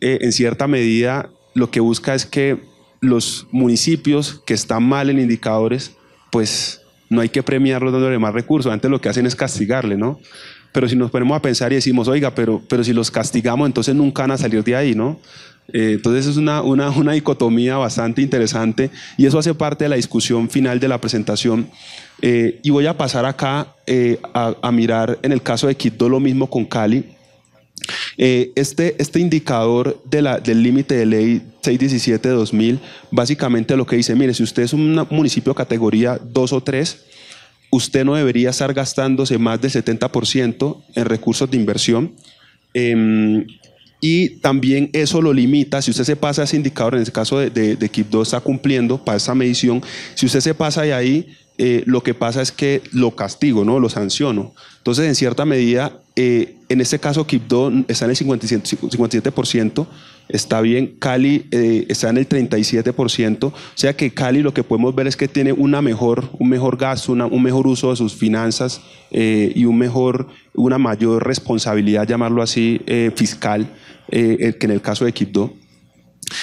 eh, en cierta medida, lo que busca es que los municipios que están mal en indicadores, pues no hay que premiarlos dándole más recursos. Antes lo que hacen es castigarle, ¿no? Pero si nos ponemos a pensar y decimos, oiga, pero, pero si los castigamos, entonces nunca van a salir de ahí, ¿no? Eh, entonces es una, una, una, dicotomía bastante interesante y eso hace parte de la discusión final de la presentación. Eh, y voy a pasar acá eh, a, a, mirar en el caso de Quito lo mismo con Cali. este, este indicador de la, del límite de ley 617 de 2000, básicamente lo que dice, mire, si usted es un municipio categoría 2 o 3, usted no debería estar gastándose más del 70% en recursos de inversión. Em, y también eso lo limita, si usted se pasa ese indicador, en el caso de, de, de KIP2 está cumpliendo para esa medición, si usted se pasa de ahí, eh, lo que pasa es que lo castigo, ¿no? lo sanciono. Entonces, en cierta medida, eh, en este caso, Quibdó está en el 57%, está bien, Cali eh, está en el 37%, o sea que Cali lo que podemos ver es que tiene una mejor, un mejor gasto, un mejor uso de sus finanzas y un mejor, una mayor responsabilidad, llamarlo así, fiscal que en el caso de Quibdó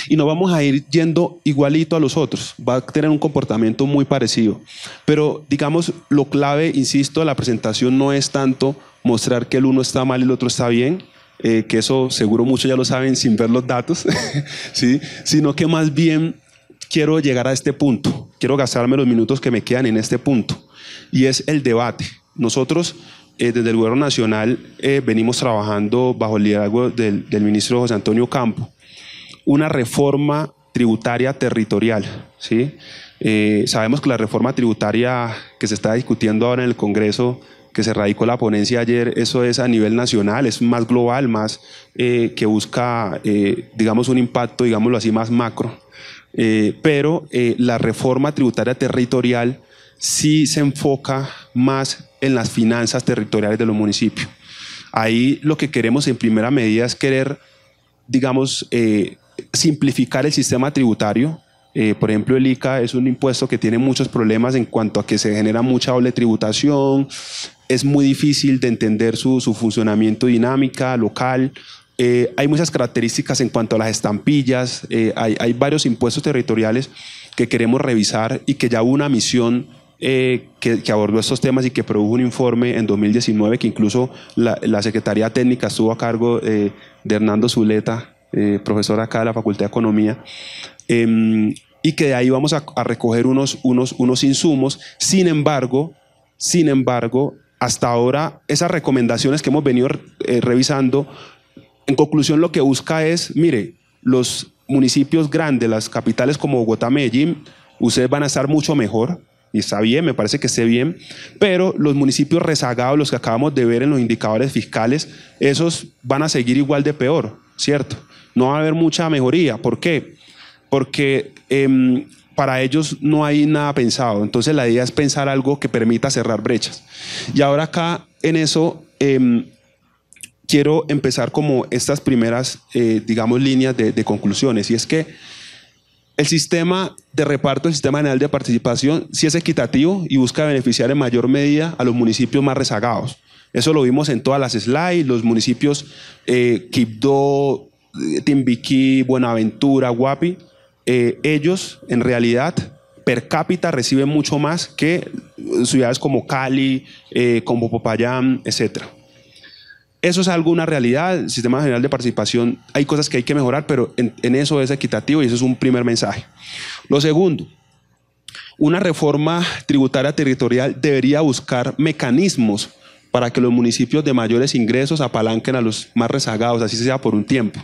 y no vamos a ir yendo igualito a los otros, va a tener un comportamiento muy parecido. Pero digamos, lo clave, insisto, de la presentación no es tanto mostrar que el uno está mal y el otro está bien, eh, que eso seguro muchos ya lo saben sin ver los datos, ¿sí? sino que más bien quiero llegar a este punto, quiero gastarme los minutos que me quedan en este punto, y es el debate. Nosotros eh, desde el Gobierno Nacional eh, venimos trabajando bajo el liderazgo del, del ministro José Antonio Campo una reforma tributaria territorial. ¿sí? Eh, sabemos que la reforma tributaria que se está discutiendo ahora en el Congreso, que se radicó la ponencia ayer, eso es a nivel nacional, es más global, más eh, que busca, eh, digamos, un impacto, digámoslo así, más macro. pero la reforma tributaria territorial sí se enfoca más en las finanzas territoriales de los municipios. Ahí lo que queremos en primera medida es querer, digamos, simplificar el sistema tributario. Eh, por ejemplo, el ICA es un impuesto que tiene muchos problemas en cuanto a que se genera mucha doble tributación, es muy difícil de entender su, funcionamiento dinámica local. Eh, hay muchas características en cuanto a las estampillas, eh, hay, varios impuestos territoriales que queremos revisar y que ya hubo una misión que, abordó estos temas y que produjo un informe en 2019 que incluso la, la Secretaría Técnica estuvo a cargo de Hernando Zuleta, eh, profesor acá de la Facultad de Economía, em, y que de ahí vamos a, recoger unos, unos, unos insumos. Sin embargo, sin embargo, hasta ahora esas recomendaciones que hemos venido eh, revisando, en conclusión lo que busca es, mire, los municipios grandes, las capitales como Bogotá, Medellín, ustedes van a estar mucho mejor, y está bien, me parece que esté bien, pero los municipios rezagados, los que acabamos de ver en los indicadores fiscales, esos van a seguir igual de peor, ¿cierto? no va a haber mucha mejoría. ¿Por qué? Porque em, para ellos no hay nada pensado. Entonces la idea es pensar algo que permita cerrar brechas. Y ahora acá en eso em, quiero empezar como estas primeras, eh, digamos, líneas de, conclusiones. Y es que el sistema de reparto, el sistema general de participación, sí es equitativo y busca beneficiar en mayor medida a los municipios más rezagados. Eso lo vimos en todas las slides, los municipios eh, Quibdó, Timbiquí, Buenaventura, Guapi, eh, ellos en realidad per cápita reciben mucho más que ciudades como Cali, eh, como Popayán, etc. Eso es algo, una realidad, el sistema general de participación, hay cosas que hay que mejorar, pero en, en eso es equitativo y eso es un primer mensaje. Lo segundo, una reforma tributaria territorial debería buscar mecanismos para que los municipios de mayores ingresos apalanquen a los más rezagados, así sea por un tiempo.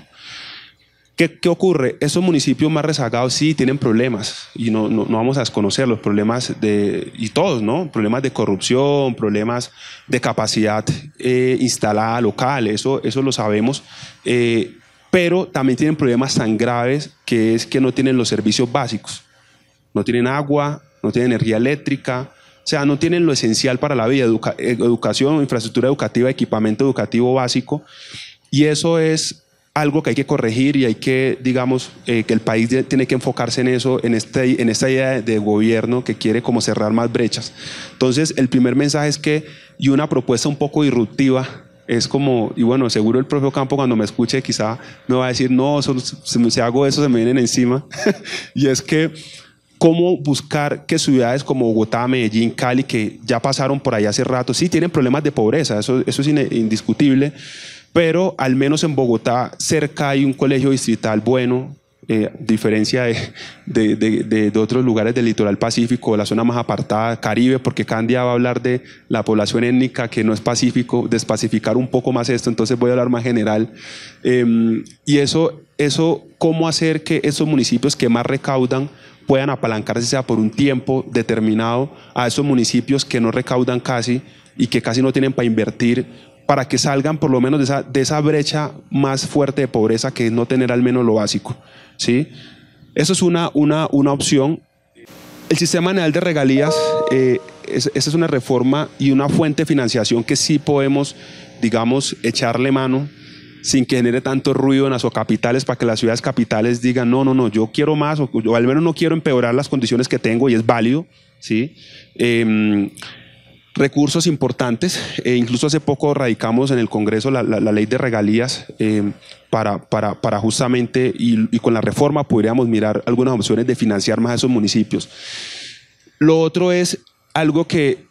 ¿Qué, ¿Qué, ocurre? Esos municipios más rezagados sí tienen problemas y no, no, no, vamos a desconocer los problemas de, y todos, ¿no? Problemas de corrupción, problemas de capacidad eh, instalada local, eso, eso lo sabemos, eh, pero también tienen problemas tan graves que es que no tienen los servicios básicos, no tienen agua, no tienen energía eléctrica, o sea, no tienen lo esencial para la vida, educación, infraestructura educativa, equipamiento educativo básico, y eso es algo que hay que corregir y hay que, digamos, eh, que el país tiene que enfocarse en eso, en, este, en esta idea de, gobierno que quiere como cerrar más brechas. Entonces, el primer mensaje es que, y una propuesta un poco disruptiva, es como, y bueno, seguro el propio Campo cuando me escuche quizá me va a decir, no, si hago eso se me vienen encima, y es que cómo buscar que ciudades como Bogotá, Medellín, Cali, que ya pasaron por ahí hace rato, sí tienen problemas de pobreza, eso, eso es indiscutible, pero al menos en Bogotá cerca hay un colegio distrital bueno, eh, diferencia de, de, de, otros lugares del litoral pacífico, la zona más apartada, Caribe, porque Candia va a hablar de la población étnica que no es pacífico, despacificar un poco más esto, entonces voy a hablar más general. Em, y eso, eso, cómo hacer que esos municipios que más recaudan puedan apalancarse sea por un tiempo determinado a esos municipios que no recaudan casi y que casi no tienen para invertir para que salgan por lo menos de esa, de esa brecha más fuerte de pobreza que es no tener al menos lo básico. ¿sí? Eso es una, una, una opción. El sistema general de regalías, eh, esa es una reforma y una fuente de financiación que sí podemos, digamos, echarle mano sin que genere tanto ruido en las capitales para que las ciudades capitales digan, no, no, no, yo quiero más o, al menos no quiero empeorar las condiciones que tengo y es válido, ¿sí? Em, recursos importantes, e incluso hace poco radicamos en el Congreso la, ley de regalías em, para, justamente, y, con la reforma podríamos mirar algunas opciones de financiar más a esos municipios. Lo otro es algo que,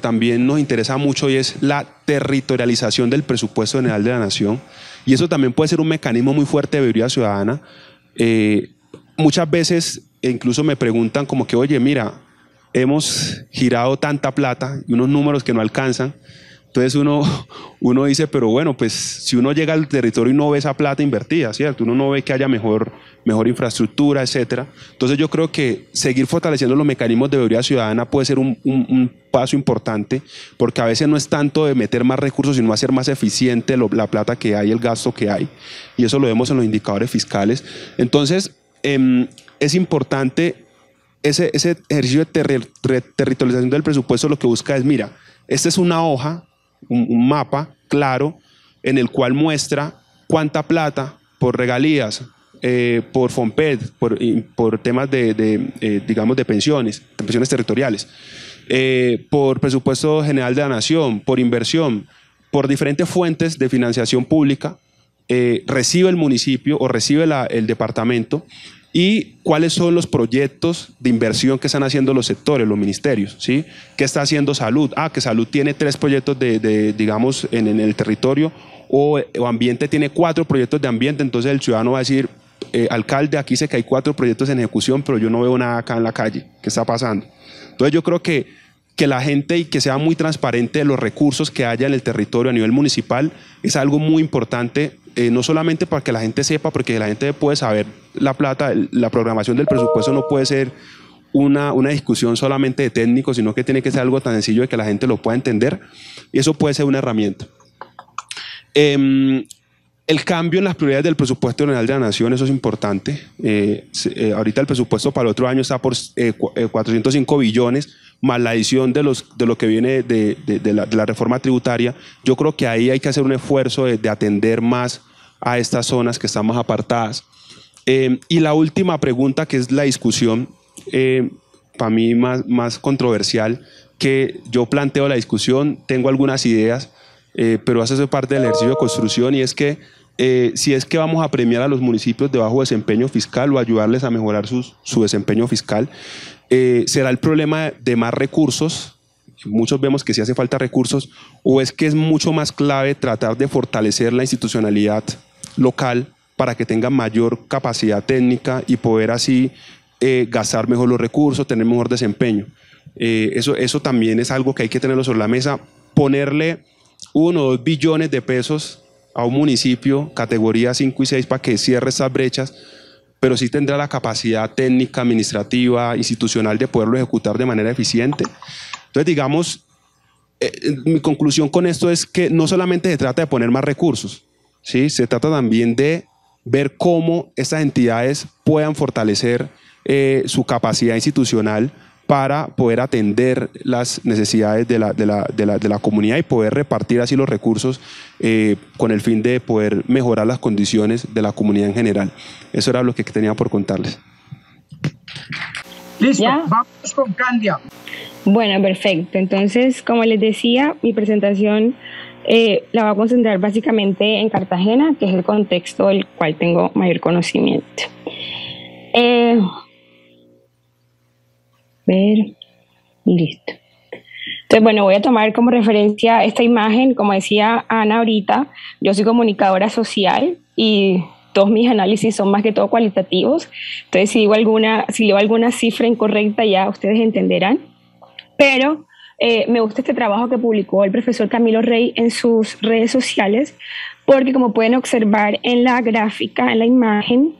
también nos interesa mucho y es la territorialización del presupuesto general de la nación. Y eso también puede ser un mecanismo muy fuerte de vida ciudadana. Eh, muchas veces incluso me preguntan como que, oye, mira, hemos girado tanta plata y unos números que no alcanzan. Entonces uno, uno dice, pero bueno, pues si uno llega al territorio y no ve esa plata invertida, ¿cierto? Uno no ve que haya mejor, mejor infraestructura, etcétera. Entonces yo creo que seguir fortaleciendo los mecanismos de seguridad ciudadana puede ser un, un paso importante, porque a veces no es tanto de meter más recursos, sino hacer más eficiente la plata que hay, el gasto que hay. Y eso lo vemos en los indicadores fiscales. Entonces, em, es importante ese, ese ejercicio de territorialización del presupuesto, lo que busca es, mira, esta es una hoja, un, mapa claro, en el cual muestra cuánta plata por regalías, eh, por FOMPED, por, por temas de, eh, digamos, de pensiones, pensiones territoriales, eh, por presupuesto general de la nación, por inversión, por diferentes fuentes de financiación pública, recibe el municipio o recibe el departamento y cuáles son los proyectos de inversión que están haciendo los sectores, los ministerios, ¿sí? ¿Qué está haciendo salud? Ah, que salud tiene tres proyectos de, digamos, en, el territorio o, ambiente tiene cuatro proyectos de ambiente, entonces el ciudadano va a decir, eh, alcalde, aquí sé que hay cuatro proyectos en ejecución, pero yo no veo nada acá en la calle, ¿qué está pasando? Entonces yo creo que, que la gente y que sea muy transparente de los recursos que haya en el territorio a nivel municipal es algo muy importante, eh, no solamente para que la gente sepa, porque la gente puede saber la plata, la programación del presupuesto no puede ser una, una, discusión solamente de técnicos, sino que tiene que ser algo tan sencillo de que la gente lo pueda entender y eso puede ser una herramienta. Em, el cambio en las prioridades del presupuesto general de la Nación, eso es importante. Eh, eh, ahorita el presupuesto para el otro año está por 405 eh, billones, más la de, los, de lo que viene de, de, la, reforma tributaria. Yo creo que ahí hay que hacer un esfuerzo de, atender más a estas zonas que están más apartadas. y la última pregunta, que es la discusión, para mí más, más controversial, que yo planteo la discusión, tengo algunas ideas, pero hace parte del ejercicio de construcción y es que eh, si es que vamos a premiar a los municipios de bajo desempeño fiscal o ayudarles a mejorar su desempeño fiscal, eh, será el problema de más recursos. Muchos vemos que sí hace falta recursos, o es que es mucho más clave tratar de fortalecer la institucionalidad local para que tenga mayor capacidad técnica y poder así eh, gastar mejor los recursos, tener mejor desempeño. eso, eso también es algo que hay que tenerlo sobre la mesa. Ponerle uno o dos billones de pesos a un municipio, categoría 5 y 6, para que cierre estas brechas, pero sí tendrá la capacidad técnica, administrativa, institucional de poderlo ejecutar de manera eficiente. Entonces, digamos, eh, mi conclusión con esto es que no solamente se trata de poner más recursos, ¿sí? se trata también de ver cómo estas entidades puedan fortalecer eh, su capacidad institucional para poder atender las necesidades de la, de la, de la, de la comunidad y poder repartir así los recursos eh, con el fin de poder mejorar las condiciones de la comunidad en general. Eso era lo que tenía por contarles. Listo, vamos con Candia. Bueno, perfecto. Entonces, como les decía, mi presentación eh, la voy a concentrar básicamente en Cartagena, que es el contexto del cual tengo mayor conocimiento. Eh, ver, listo. Entonces, bueno, voy a tomar como referencia esta imagen, como decía Ana ahorita, yo soy comunicadora social y todos mis análisis son más que todo cualitativos. Entonces, si digo alguna, si leo alguna cifra incorrecta, ya ustedes entenderán. Pero eh, me gusta este trabajo que publicó el profesor Camilo Rey en sus redes sociales, porque como pueden observar en la gráfica, en la imagen,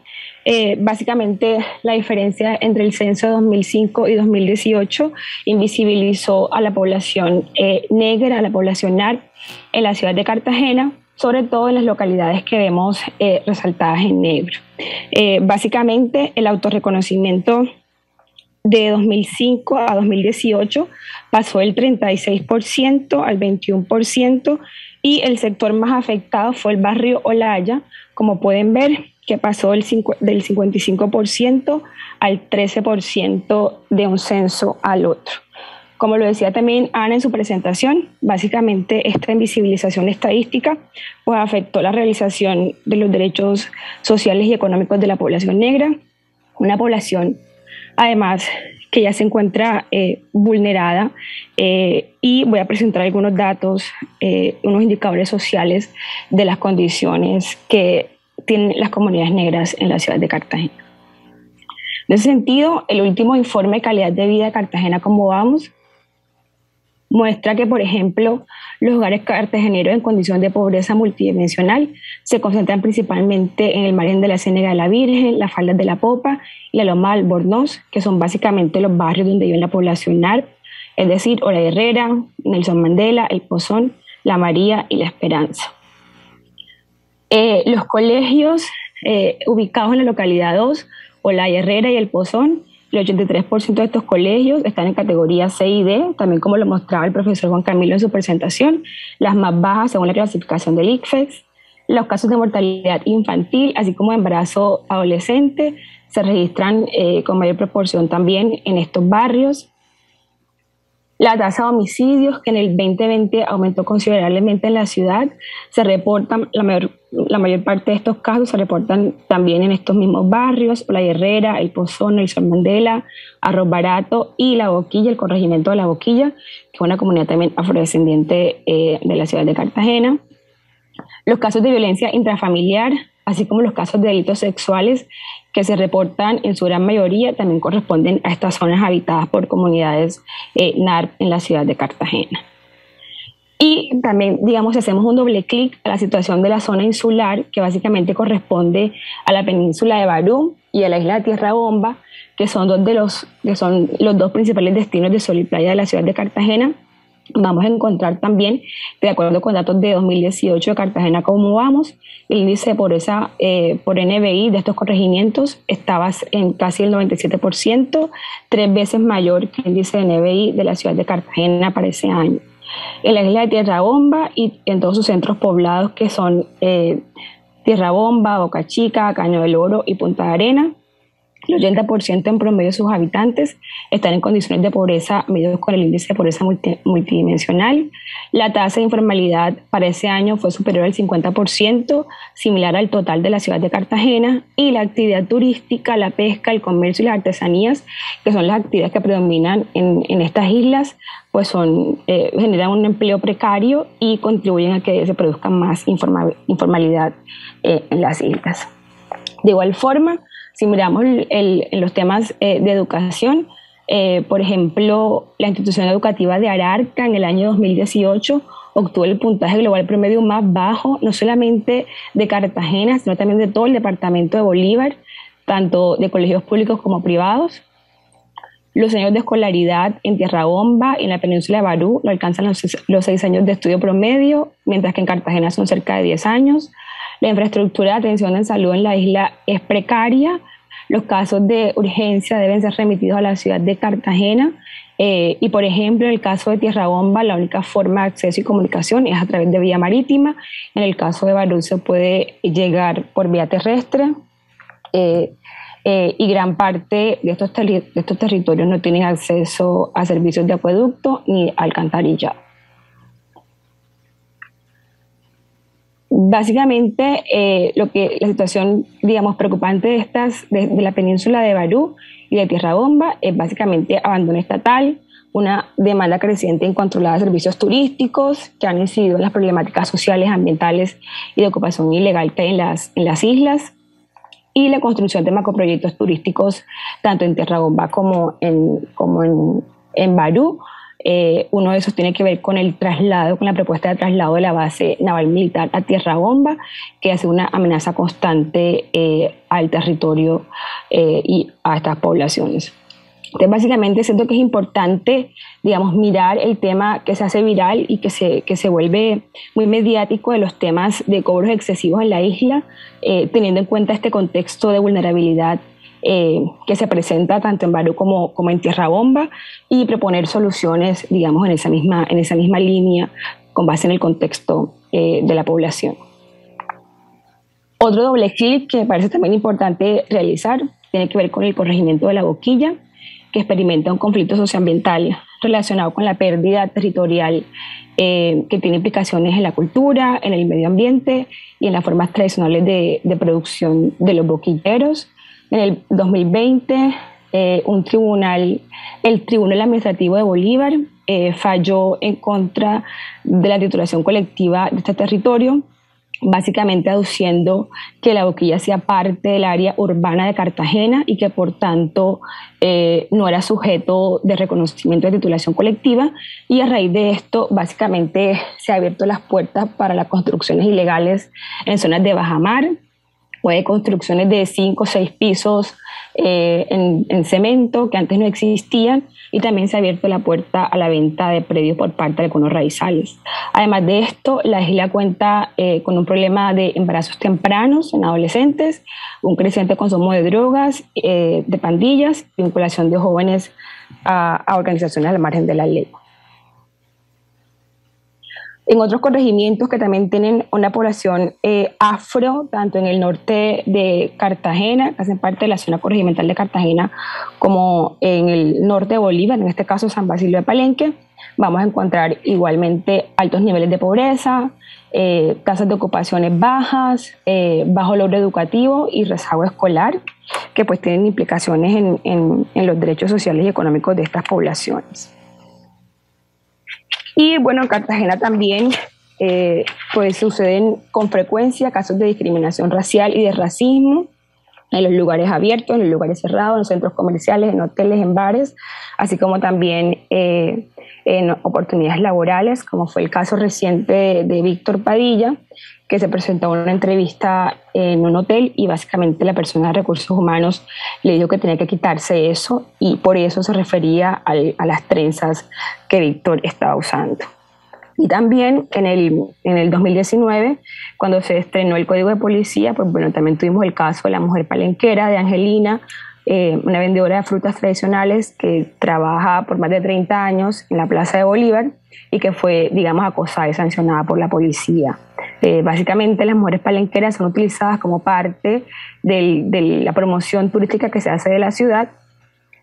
eh, básicamente la diferencia entre el censo de 2005 y 2018 invisibilizó a la población eh, negra, a la población NAR en la ciudad de Cartagena, sobre todo en las localidades que vemos eh, resaltadas en negro. básicamente el autorreconocimiento de 2005 a 2018 pasó del 36% al 21% y el sector más afectado fue el barrio Olaya, como pueden ver, que pasó del, 55% al 13% de un censo al otro. Como lo decía también Ana en su presentación, básicamente esta invisibilización estadística pues, afectó la realización de los derechos sociales y económicos de la población negra, una población además que ya se encuentra eh, vulnerada eh, y voy a presentar algunos datos, eh, unos indicadores sociales de las condiciones que tienen las comunidades negras en la ciudad de Cartagena. En ese sentido, el último informe de calidad de vida de Cartagena, como vamos, muestra que, por ejemplo, los hogares cartageneros en condición de pobreza multidimensional se concentran principalmente en el margen de la Ciénaga de la Virgen, las faldas de la Popa y la Loma del Albornoz, que son básicamente los barrios donde vive la población NAR, es decir, Hora Herrera, Nelson Mandela, El Pozón, La María y La Esperanza. Eh, los colegios eh, ubicados en la localidad 2, Ola Herrera y El Pozón, el 83% de estos colegios están en categoría C y D, también como lo mostraba el profesor Juan Camilo en su presentación, las más bajas según la clasificación del ICFEX. Los casos de mortalidad infantil, así como embarazo adolescente, se registran eh, con mayor proporción también en estos barrios. La tasa de homicidios, que en el 2020 aumentó considerablemente en la ciudad, se reportan, la mayor, la mayor parte de estos casos se reportan también en estos mismos barrios, La Herrera, El Pozón, El Sol Mandela, Arroz Barato y La Boquilla, el corregimiento de La Boquilla, que es una comunidad también afrodescendiente eh, de la ciudad de Cartagena. Los casos de violencia intrafamiliar, así como los casos de delitos sexuales, que se reportan en su gran mayoría también corresponden a estas zonas habitadas por comunidades eh, NARP en la ciudad de Cartagena. Y también, digamos, hacemos un doble clic a la situación de la zona insular, que básicamente corresponde a la península de Barú y a la isla de Tierra Bomba, que son dos de los, que son los dos principales destinos de sol y playa de la ciudad de Cartagena vamos a encontrar también, de acuerdo con datos de 2018 de Cartagena, cómo vamos, el índice de pobreza eh, por NBI de estos corregimientos estaba en casi el 97%, tres veces mayor que el índice de NBI de la ciudad de Cartagena para ese año. En la isla de Tierra Bomba y en todos sus centros poblados que son eh, Tierra Bomba, Boca Chica, Caño del Oro y Punta de Arena, el 80% en promedio de sus habitantes están en condiciones de pobreza medidos con el índice de pobreza multidimensional. La tasa de informalidad para ese año fue superior al 50%, similar al total de la ciudad de Cartagena. Y la actividad turística, la pesca, el comercio y las artesanías, que son las actividades que predominan en, estas islas, pues son, eh, generan un empleo precario y contribuyen a que se produzca más informalidad eh, en las islas. De igual forma, si miramos los temas eh, de educación, eh, por ejemplo, la institución educativa de Ararca en el año 2018 obtuvo el puntaje global promedio más bajo, no solamente de Cartagena, sino también de todo el departamento de Bolívar, tanto de colegios públicos como privados. Los años de escolaridad en Tierra Bomba en la península de Barú lo alcanzan los, los seis años de estudio promedio, mientras que en Cartagena son cerca de 10 años. La infraestructura de atención en salud en la isla es precaria. Los casos de urgencia deben ser remitidos a la ciudad de Cartagena. Eh, y por ejemplo, en el caso de Tierra Bomba, la única forma de acceso y comunicación es a través de vía marítima. En el caso de Barú se puede llegar por vía terrestre. Eh, eh, y gran parte de estos, de estos territorios no tienen acceso a servicios de acueducto ni alcantarillado. Básicamente, eh, lo que la situación, digamos, preocupante de estas, de, la península de Barú y de Tierra Bomba es básicamente abandono estatal, una demanda creciente incontrolada de servicios turísticos que han incidido en las problemáticas sociales, ambientales y de ocupación ilegal en las, en las islas, y la construcción de macroproyectos turísticos tanto en Tierra Bomba como en, como en, en Barú, Eh, uno de esos tiene que ver con el traslado, con la propuesta de traslado de la base naval militar a Tierra Bomba, que hace una amenaza constante eh, al territorio eh, y a estas poblaciones. Entonces, básicamente siento que es importante, digamos, mirar el tema que se hace viral y que se, que se vuelve muy mediático de los temas de cobros excesivos en la isla, teniendo en cuenta este contexto de vulnerabilidad eh, que se presenta tanto en Barú como, en Tierra Bomba y proponer soluciones, digamos, en esa misma, en esa misma línea con base en el contexto eh, de la población. Otro doble clic que me parece también importante realizar tiene que ver con el corregimiento de la boquilla, que experimenta un conflicto socioambiental relacionado con la pérdida territorial eh, que tiene implicaciones en la cultura, en el medio ambiente y en las formas tradicionales de producción de los boquilleros. En el 2020, eh, un tribunal, el Tribunal Administrativo de Bolívar, eh, falló en contra de la titulación colectiva de este territorio, básicamente aduciendo que la boquilla hacía parte del área urbana de Cartagena y que por tanto eh, no era sujeto de reconocimiento de titulación colectiva. Y a raíz de esto básicamente se han abierto las puertas para las construcciones ilegales en zonas de bajamar, de construcciones de cinco o seis pisos eh, en, cemento que antes no existían y también se ha abierto la puerta a la venta de predios por parte de algunos raizales. Además de esto, la isla cuenta eh, con un problema de embarazos tempranos en adolescentes, un creciente consumo de drogas, eh, de pandillas, vinculación de jóvenes a, a organizaciones al margen de la ley en otros corregimientos que también tienen una población eh, afro, tanto en el norte de Cartagena, que hacen parte de la zona corregimental de Cartagena, como en el norte de Bolívar, en este caso San Basilio de Palenque, vamos a encontrar igualmente altos niveles de pobreza, eh, tasas de ocupaciones bajas, eh, bajo logro educativo y rezago escolar, que pues tienen implicaciones en los derechos sociales y económicos de estas poblaciones. Y bueno, en Cartagena también eh, pues suceden con frecuencia casos de discriminación racial y de racismo en los lugares abiertos, en los lugares cerrados, en los centros comerciales, en hoteles, en bares, así como también eh, en oportunidades laborales, como fue el caso reciente de, Víctor Padilla, que se presentó en una entrevista en un hotel y básicamente la persona de recursos humanos le dijo que tenía que quitarse eso y por eso se refería a las trenzas que Víctor estaba usando. Y también en el, en el 2019, cuando se estrenó el Código de Policía, pues bueno, también tuvimos el caso de la mujer palenquera de Angelina, eh, una vendedora de frutas tradicionales que trabaja por más de 30 años en la Plaza de Bolívar y que fue, digamos, acosada y sancionada por la policía. Eh, básicamente las mujeres palenqueras son utilizadas como parte de la promoción turística que se hace de la ciudad,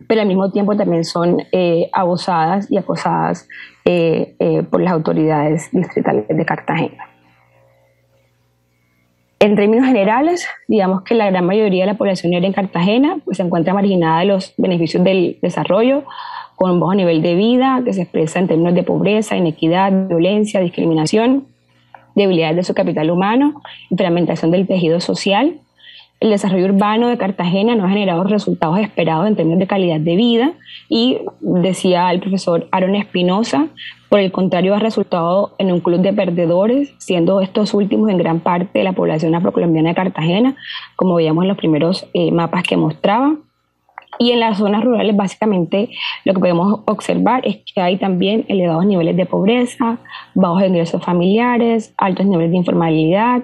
pero al mismo tiempo también son eh, abusadas y acosadas por las autoridades distritales de Cartagena. En términos generales, digamos que la gran mayoría de la población negra en Cartagena pues, se encuentra marginada de los beneficios del desarrollo, con un bajo nivel de vida que se expresa en términos de pobreza, inequidad, violencia, discriminación, debilidad de su capital humano, fragmentación del tejido social. El desarrollo urbano de Cartagena no ha generado resultados esperados en términos de calidad de vida y, decía el profesor Aaron Espinosa, por el contrario, ha resultado en un club de perdedores, siendo estos últimos en gran parte de la población afrocolombiana de Cartagena, como veíamos en los primeros eh, mapas que mostraba. Y en las zonas rurales, básicamente, lo que podemos observar es que hay también elevados niveles de pobreza, bajos ingresos familiares, altos niveles de informalidad,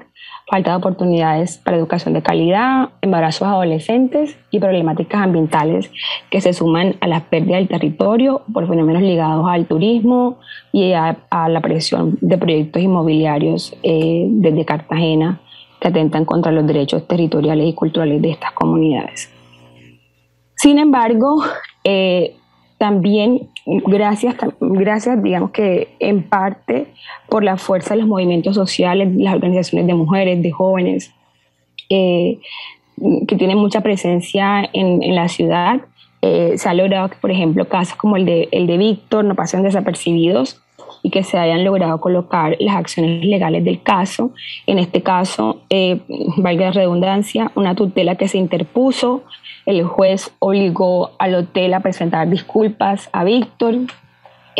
falta de oportunidades para educación de calidad, embarazos adolescentes y problemáticas ambientales que se suman a la pérdida del territorio por fenómenos ligados al turismo y a, la presión de proyectos inmobiliarios eh, desde Cartagena que atentan contra los derechos territoriales y culturales de estas comunidades. Sin embargo, eh, también gracias, gracias, digamos que en parte por la fuerza de los movimientos sociales, las organizaciones de mujeres, de jóvenes, eh, que tienen mucha presencia en, la ciudad, eh, se ha logrado que, por ejemplo, casos como el de, el de Víctor no pasen desapercibidos y que se hayan logrado colocar las acciones legales del caso. En este caso, eh, valga la redundancia, una tutela que se interpuso, el juez obligó al hotel a presentar disculpas a Víctor,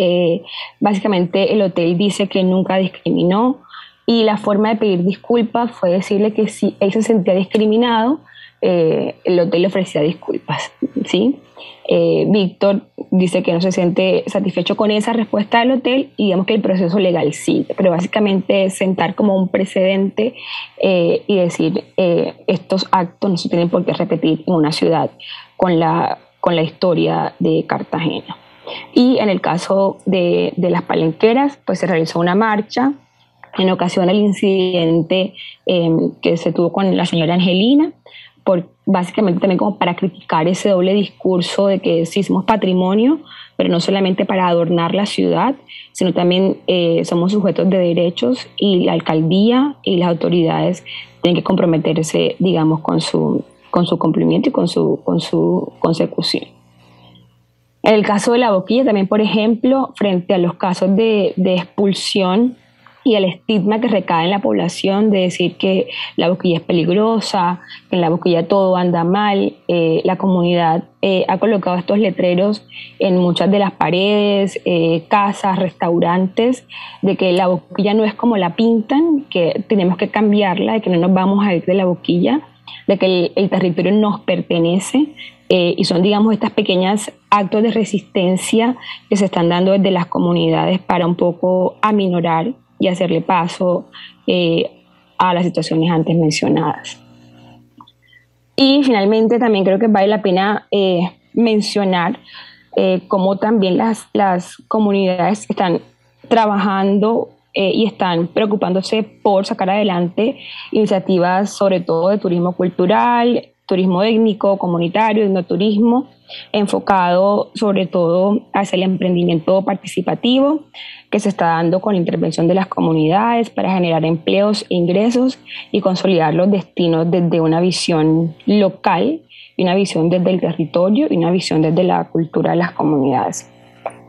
Eh, básicamente el hotel dice que nunca discriminó y la forma de pedir disculpas fue decirle que si él se sentía discriminado, eh, el hotel le ofrecía disculpas. ¿sí? Eh, Víctor dice que no se siente satisfecho con esa respuesta del hotel y digamos que el proceso legal sigue, pero básicamente sentar como un precedente eh, y decir estos actos no se tienen por qué repetir en una ciudad con la, con la historia de Cartagena. Y en el caso de, de las palenqueras, pues se realizó una marcha en ocasión del incidente que se tuvo con la señora Angelina, básicamente también como para criticar ese doble discurso de que sí somos patrimonio, pero no solamente para adornar la ciudad, sino también eh, somos sujetos de derechos y la alcaldía y las autoridades tienen que comprometerse, digamos, con su, con su cumplimiento y con su, con su consecución. En el caso de la boquilla, también, por ejemplo, frente a los casos de, de expulsión y el estigma que recae en la población de decir que la boquilla es peligrosa, que en la boquilla todo anda mal. Eh, la comunidad eh, ha colocado estos letreros en muchas de las paredes, eh, casas, restaurantes, de que la boquilla no es como la pintan, que tenemos que cambiarla, de que no nos vamos a ir de la boquilla, de que el, territorio nos pertenece. y son, digamos, estas pequeñas actos de resistencia que se están dando desde las comunidades para un poco aminorar y hacerle paso eh, a las situaciones antes mencionadas. Y finalmente también creo que vale la pena eh, mencionar eh, cómo también las, las comunidades están trabajando y están preocupándose por sacar adelante iniciativas sobre todo de turismo cultural, turismo étnico, comunitario, etnoturismo, enfocado sobre todo hacia el emprendimiento participativo que se está dando con la intervención de las comunidades para generar empleos e ingresos y consolidar los destinos desde una visión local una visión desde el territorio y una visión desde la cultura de las comunidades.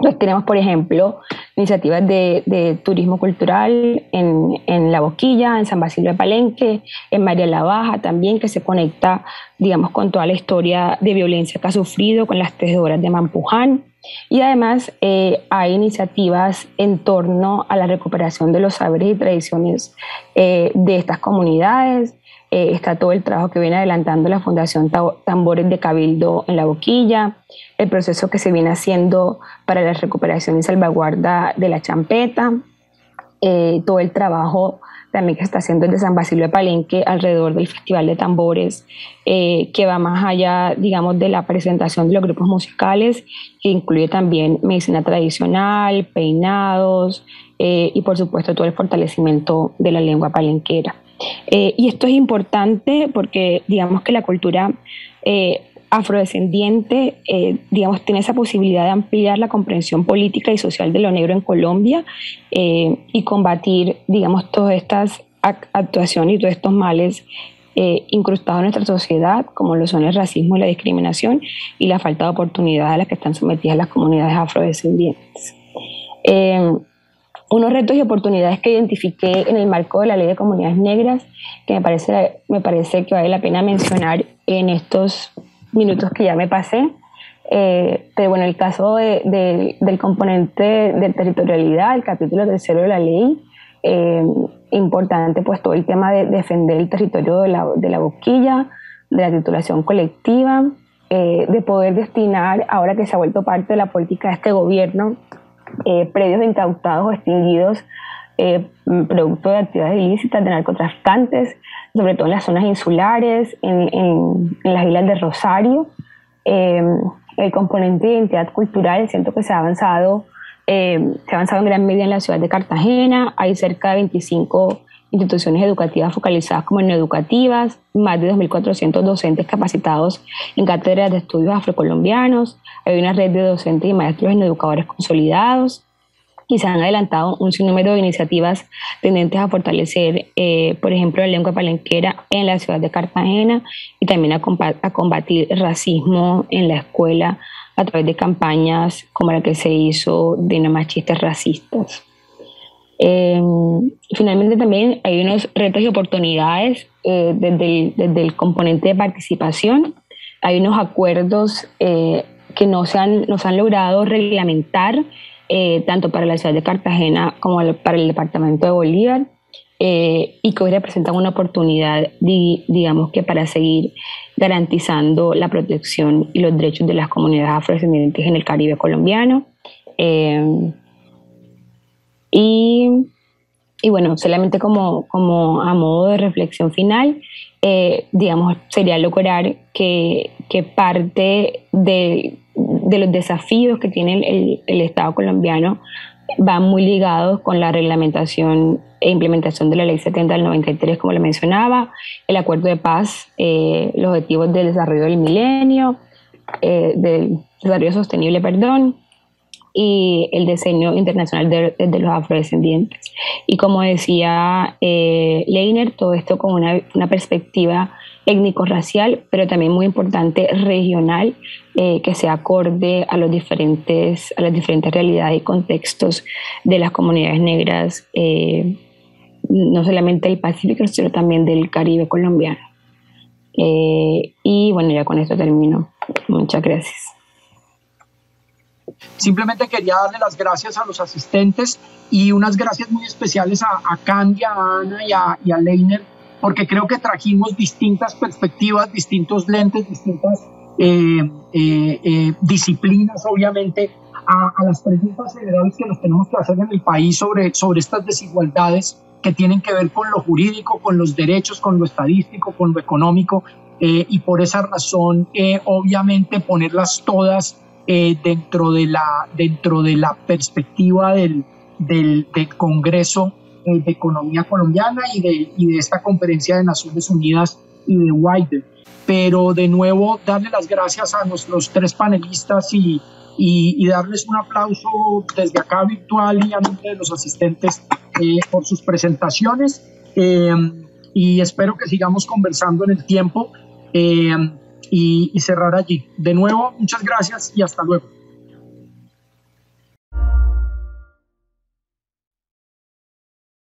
Entonces tenemos, por ejemplo, iniciativas de, turismo cultural en, en, La Boquilla, en San Basilio de Palenque, en María la Baja también, que se conecta, digamos, con toda la historia de violencia que ha sufrido con las tejedoras de Mampuján. Y además eh, hay iniciativas en torno a la recuperación de los saberes y tradiciones eh, de estas comunidades. Eh, está todo el trabajo que viene adelantando la Fundación Tambores de Cabildo en La Boquilla, el proceso que se viene haciendo para la recuperación y salvaguarda de la champeta, todo el trabajo también que está haciendo desde San Basilio de Palenque alrededor del Festival de Tambores, eh, que va más allá, digamos, de la presentación de los grupos musicales, que incluye también medicina tradicional, peinados eh, y, por supuesto, todo el fortalecimiento de la lengua palenquera. Eh, y esto es importante porque, digamos, que la cultura afrodescendiente, eh, digamos, tiene esa posibilidad de ampliar la comprensión política y social de lo negro en Colombia eh, y combatir, digamos, todas estas actuaciones y todos estos males eh, incrustados en nuestra sociedad, como lo son el racismo y la discriminación y la falta de oportunidad a las que están sometidas las comunidades afrodescendientes. Unos retos y oportunidades que identifiqué en el marco de la Ley de Comunidades Negras, que me parece, me parece que vale la pena mencionar en estos minutos que ya me pasé. Eh, pero bueno, el caso del componente de territorialidad, el capítulo tercero de la ley, eh, importante pues todo el tema de defender el territorio de la, de la boquilla, de la titulación colectiva, eh, de poder destinar, ahora que se ha vuelto parte de la política de este gobierno, predios incautados o extinguidos producto de actividades ilícitas de narcotraficantes, sobre todo en las zonas insulares, en, en, las islas de Rosario. Eh, el componente de identidad cultural, siento que se ha avanzado, eh, se ha avanzado en gran medida en la ciudad de Cartagena. Hay cerca de 25 instituciones educativas focalizadas como en educativas, más de 2.400 docentes capacitados en cátedras de estudios afrocolombianos, hay una red de docentes y maestros en educadores consolidados, y se han adelantado un sinnúmero de iniciativas tendentes a fortalecer, eh, por ejemplo, la lengua palenquera en la ciudad de Cartagena y también a, combatir racismo en la escuela a través de campañas como la que se hizo de no machistas racistas. Em, finalmente también hay unos retos y oportunidades eh, desde, el, componente de participación. Hay unos acuerdos eh, que no se han, han logrado reglamentar eh, tanto para la ciudad de Cartagena como para el departamento de Bolívar. Eh, y que hoy representan una oportunidad, digamos que para seguir garantizando la protección y los derechos de las comunidades afrodescendientes en el Caribe colombiano. Y, y, bueno, solamente como, como a modo de reflexión final, eh, digamos, sería lograr que, que parte de, de, los desafíos que tiene el, el Estado colombiano van muy ligados con la reglamentación e implementación de la Ley 70 del 93, como le mencionaba, el Acuerdo de Paz, eh, los Objetivos del Desarrollo del Milenio, eh, del Desarrollo Sostenible, perdón, y el diseño internacional de, los afrodescendientes. Y como decía eh, Leiner, todo esto con una, una perspectiva étnico-racial, pero también muy importante regional, eh, que se acorde a, los diferentes, a las diferentes realidades y contextos de las comunidades negras, eh, no solamente del Pacífico, sino también del Caribe colombiano. Eh, y bueno, ya con esto termino. Muchas gracias. Simplemente quería darle las gracias a los asistentes y unas gracias muy especiales a, a a Ana y a, y a Leiner porque creo que trajimos distintas perspectivas, distintos lentes, distintas eh, eh, eh, disciplinas, obviamente, a, las preguntas generales que nos tenemos que hacer en el país sobre, sobre estas desigualdades que tienen que ver con lo jurídico, con los derechos, con lo estadístico, con lo económico, y por esa razón, obviamente, ponerlas todas dentro, de la, dentro de la perspectiva del, del, del Congreso eh, de Economía Colombiana y de, y de esta conferencia de Naciones Unidas y de White. Pero de nuevo, darle las gracias a nuestros tres panelistas y, y, darles un aplauso desde acá virtual y a nombre de los asistentes eh, por sus presentaciones. Eh, y espero que sigamos conversando en el tiempo y, cerrar allí. De nuevo, muchas gracias y hasta luego.